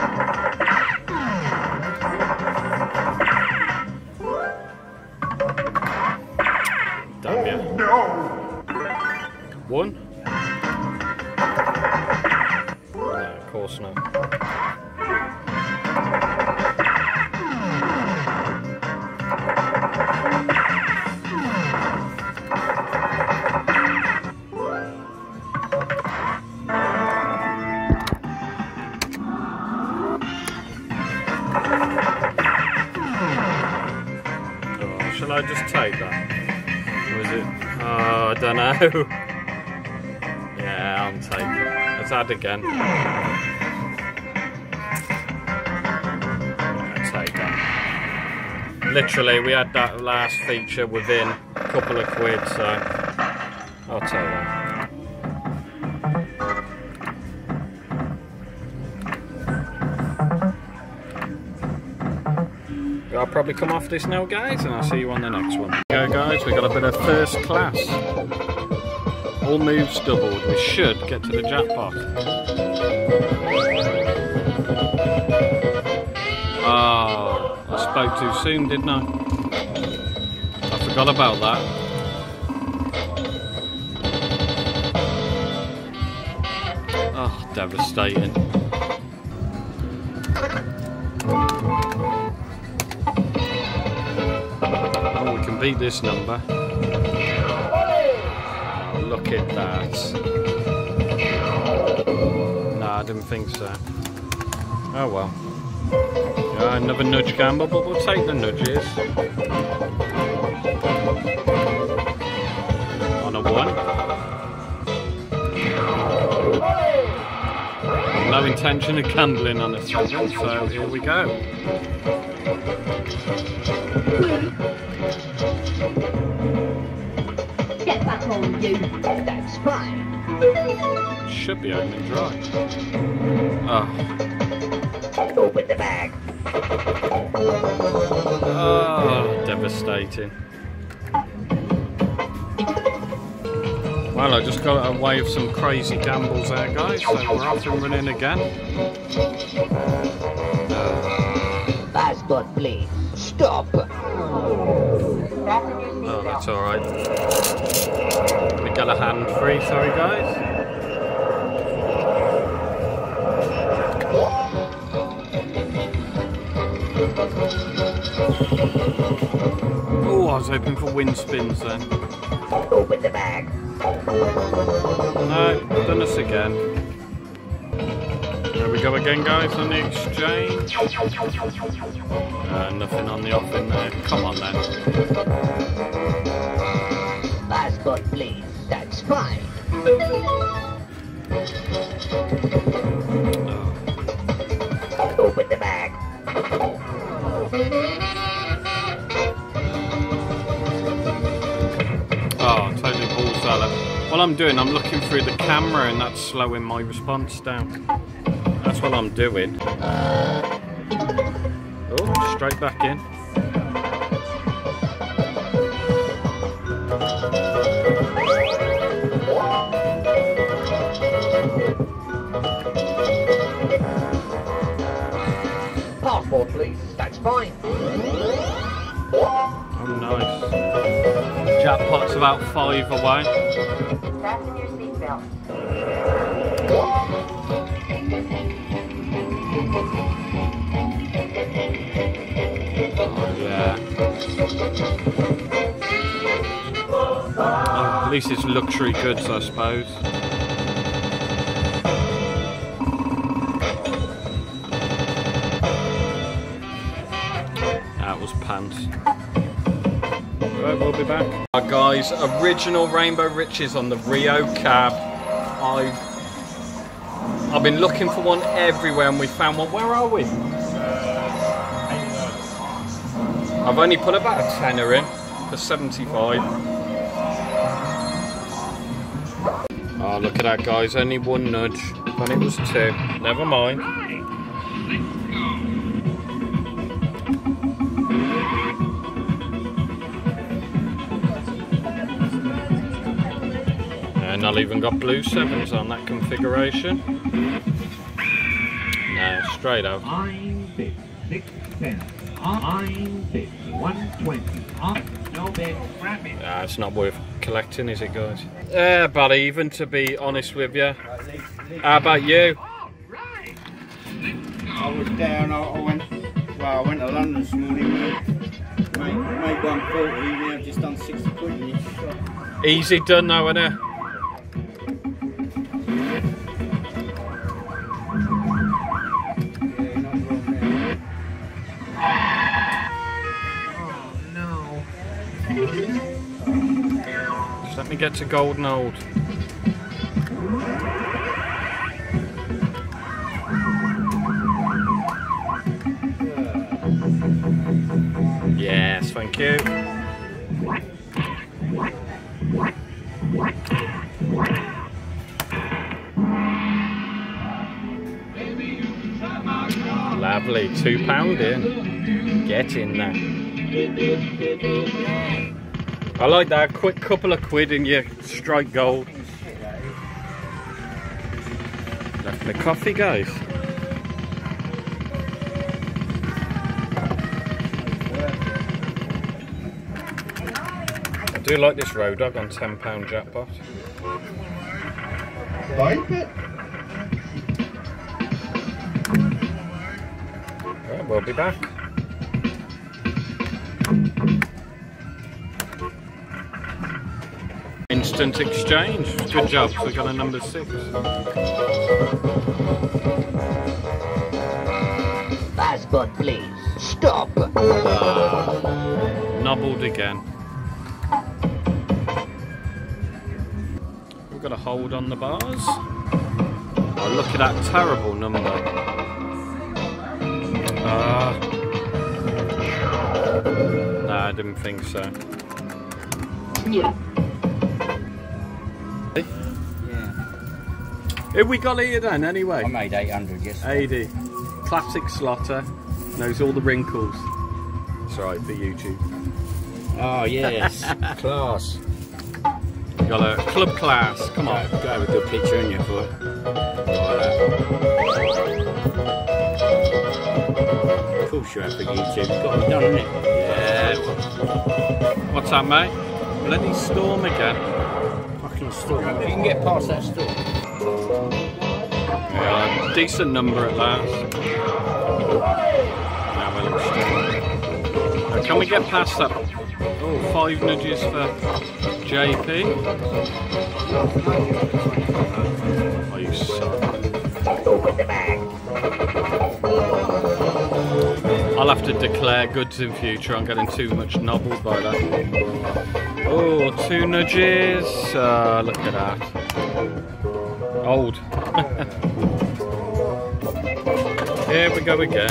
Not. Oh, shall I just take that? Or is it? Oh, I don't know. [laughs] Yeah, I'll take it. Let's add again. Literally, we had that last feature within a couple of quid, so I'll take that. I'll probably come off this now, guys, and I'll see you on the next one. Go, guys, we got a bit of first class. All moves doubled. We should get to the jackpot. Too soon, didn't I? I forgot about that. Oh, devastating. Oh, we can beat this number. Look at that. Nah, I didn't think so. Oh well. Another nudge gamble, but we'll take the nudges. On a one. No intention of gambling on a seven, so here we go. Get back on you. That's fine. Should be open dry. Oh, Open the bag. Well, I just got away with some crazy gambles there, guys, so we're off and running again. Passport, please. Stop. Oh, that's alright. We got a hand free, sorry, guys. Oh, I was hoping for wind spins then. Open the bag. No, done this again. There we go again, guys, on the exchange. Uh, nothing on the off in there. Come on then. Passport, please. That's fine. Totally balls salad. What I'm doing, I'm looking through the camera and that's slowing my response down. That's what I'm doing. Oh, straight back in. Passport, please. That's fine. Oh, nice. Jackpot's about five away. Least it's luxury goods, I suppose. That was pants. Right, we'll be back. Uh, guys, original Rainbow Riches on the Rio cab. I I've been looking for one everywhere and we found one. Where are we? I've only put about a tenner in for 75. That, guys. Only one nudge. Thought it was two. Never mind. And I've even got blue sevens on that configuration. No, straight out. I'm 50, 6, 10. I'm 50, 120. Up, no bid, wrap it. It's not worth collecting, is it, guys? Yeah, about even, to be honest with you. How about you? I was down, I, I went, well, I went to London this morning, made, made 140, now just done 60 quid in each shop. Easy done now, innit? Get to Golden Old. Yes, thank you. Lovely, two pound in. Get in there. I like that. Quick couple of quid and you strike gold. Left the coffee, guys. I do like this road dog on £10 jackpot. Like it? Right, we'll be back. Instant exchange. Good job. We got a number six. Passport, please. Stop. Nobbled again. We've got a hold on the bars. Oh, look at that terrible number. Ah. nah, I didn't think so. Yeah. Who we got here then, anyway? I made 800 yesterday. 80. Classic slotter. Knows all the wrinkles. It's alright for YouTube. Oh, yes. [laughs] Class. You got a club class. Come on. Go have a good picture in your foot. Of course you have for YouTube. It's got to be done, isn't it? Yeah. What's that, mate? Bloody storm again. Fucking store. You can get past that store. Yeah, decent number at last. Can we get past that? Oh, five nudges for JP. Oh, you suck. I'll have to declare goods in future. I'm getting too much nobbled by that. Oh, two nudges. Uh, look at that. Old. Here we go again.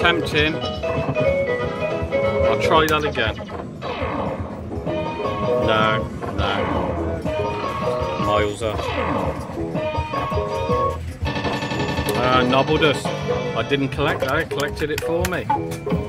tempting. I'll try that again. No, no. Miles up. Uh, nobbled us. I didn't collect that, it collected it for me.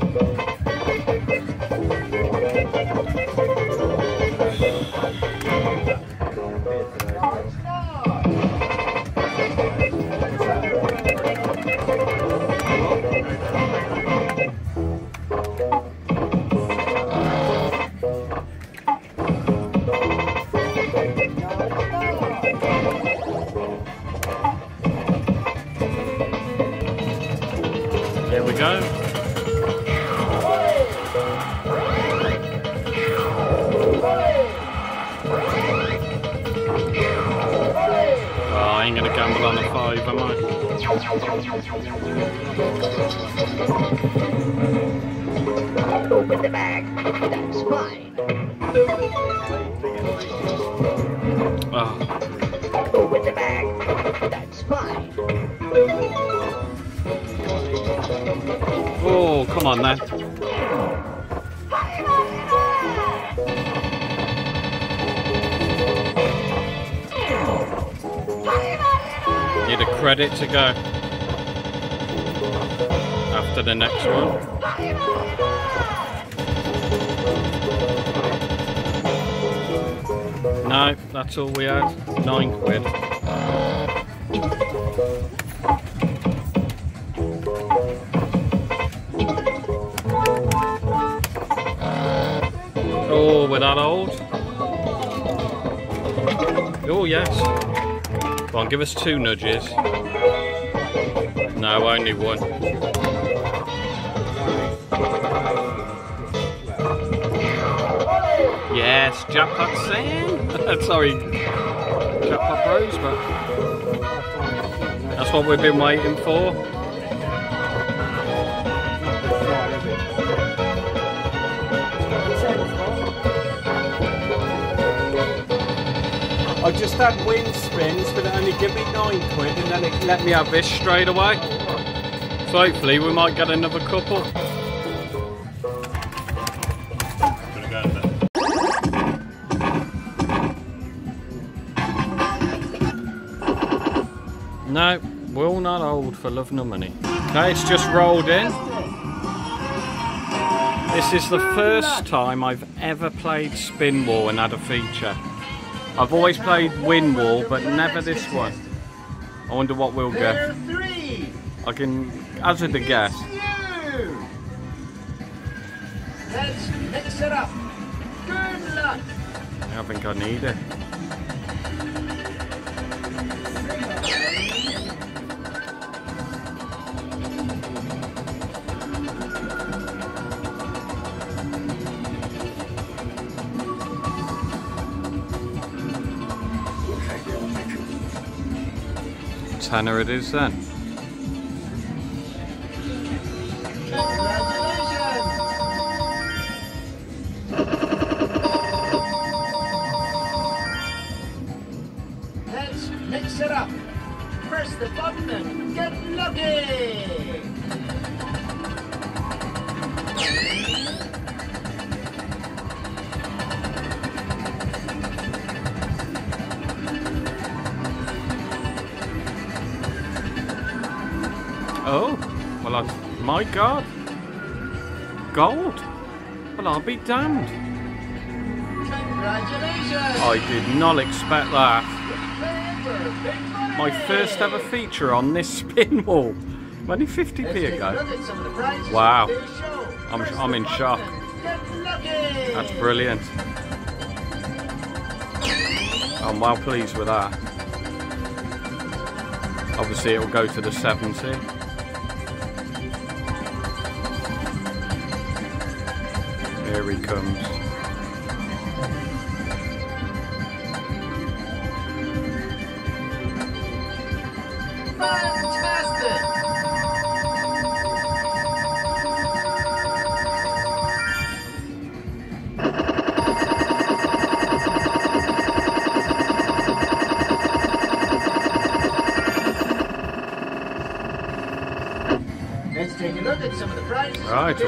To go after the next one. No, that's all we had. Nine quid. Oh, we're that old? Oh, yes. Come on, give us two nudges. No, only one. Yes, jackpot Sam. [laughs] Sorry, jackpot Rose, but that's what we've been waiting for. Just had wind spins, but it only give me nine quid, and then it let me have this straight away. So hopefully we might get another couple. No, all not old for love nor money. Okay, it's just rolled in. This is the first time I've ever played Spin Wall and had a feature. I've always played Win Wall, but never this one. I wonder what we'll get. I can hazard a guess. Let's mix it up. Good luck. I think I need it. Tenner it is then. Expect that. My first ever feature on this [laughs] spin wall. Only 50p ago. Wow. I'm, I'm in shock. That's brilliant. I'm well pleased with that. Obviously, it'll go to the 70. Here he comes.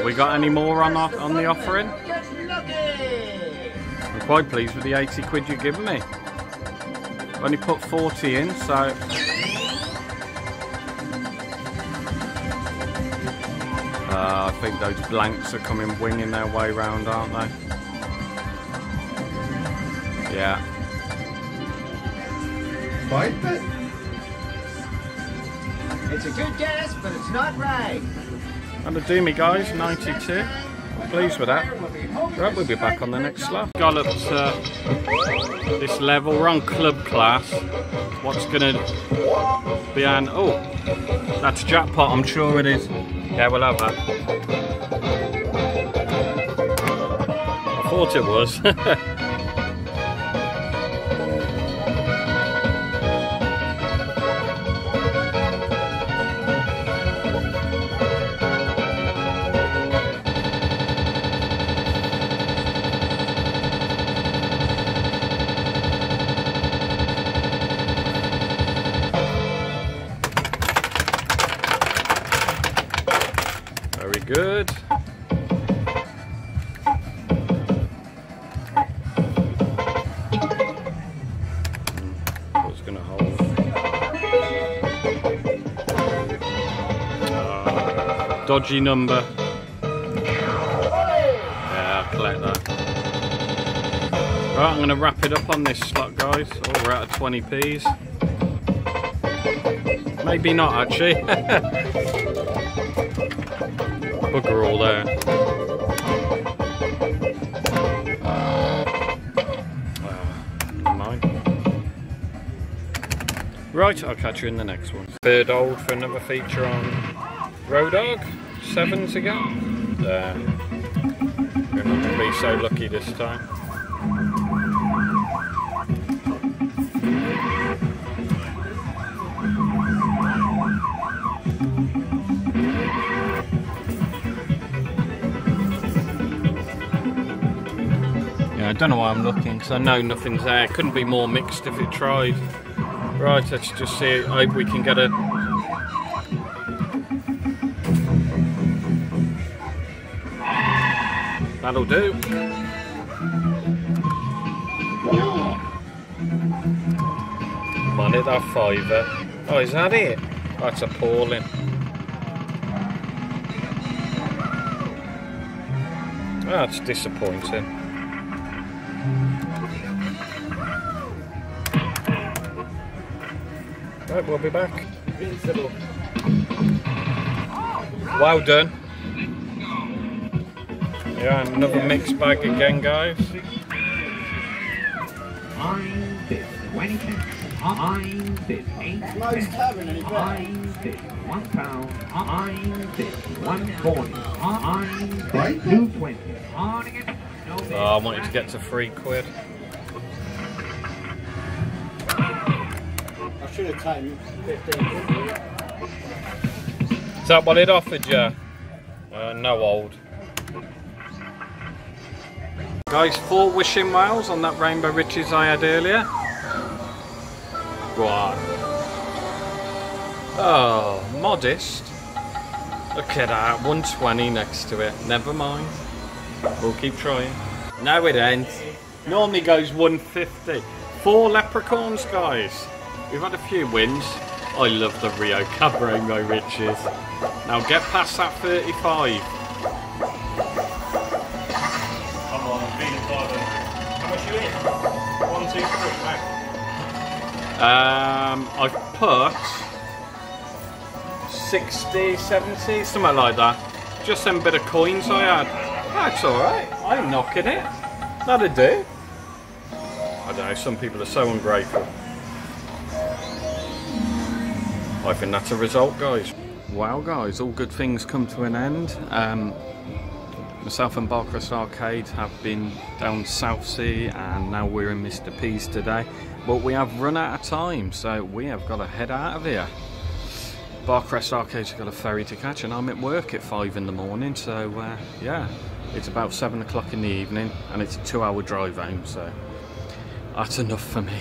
We got any more on our, on the offering? I'm quite pleased with the 80 quid you've given me. Only put 40 in, so Uh, I think those blanks are coming winging their way round, aren't they? Yeah. Five bit. It's a good guess, but it's not right. And the Doomy guys, 92. Pleased with that. Right, we'll be back on the next lap. Got up to this level. We're on club class. What's gonna be an oh that's jackpot, I'm sure it is. Yeah, we'll have that. I thought it was. [laughs] dodgy number. Yeah, I'll collect that. Right, I'm going to wrap it up on this slot, guys. Oh, we're out of 20p's. Maybe not, actually. [laughs] Bugger all there. Right, I'll catch you in the next one. Third old for another feature on Road Dog. Sevens again. There. We're not going to be so lucky this time. Yeah, I don't know why I'm looking because I know nothing's there. Couldn't be more mixed if it tried. Right, let's just see. I hope we can get a. That'll do. Hit that fiver. Uh, oh, is that it? That's appalling. That's disappointing. Right, we'll be back. Well done. Yeah, another mixed bag again, guys. I'm this, 20 cents. I'm this, 8 Most haven't any better. I'm this, 1 pound. I'm this, 140. I'm this, Right. 220. On again. No bid. Oh, I wanted to get to three quid. I should have taken 15 quid. Is that what it offered you? Uh, no old. Guys, four wishing wells on that Rainbow Riches I had earlier. Right. Oh, modest. Look at that, 120 next to it. Never mind. We'll keep trying. Now it ends. Normally goes 150. Four leprechauns, guys. We've had a few wins. I love the Rio Cab Rainbow Riches. Now get past that 35. Um, I've put 60, 70, something like that. Just some bit of coins I had. That's alright. I'm knocking it. That'll do. I don't know, some people are so ungrateful. I think that's a result, guys. Wow, guys, all good things come to an end. Um, myself and Barcrest Arcade have been down Southsea and now we're in Mr. P's today. But we have run out of time, so we have got to head out of here. Barcrest Arcade's got a ferry to catch and I'm at work at 5 in the morning, so uh, yeah, it's about 7 o'clock in the evening and it's a two hour drive home, so that's enough for me.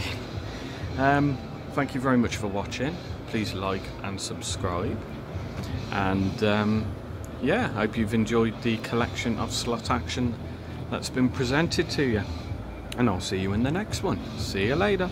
Um, thank you very much for watching. Please like and subscribe. And um, yeah, I hope you've enjoyed the collection of slot action that's been presented to you. And I'll see you in the next one. See you later.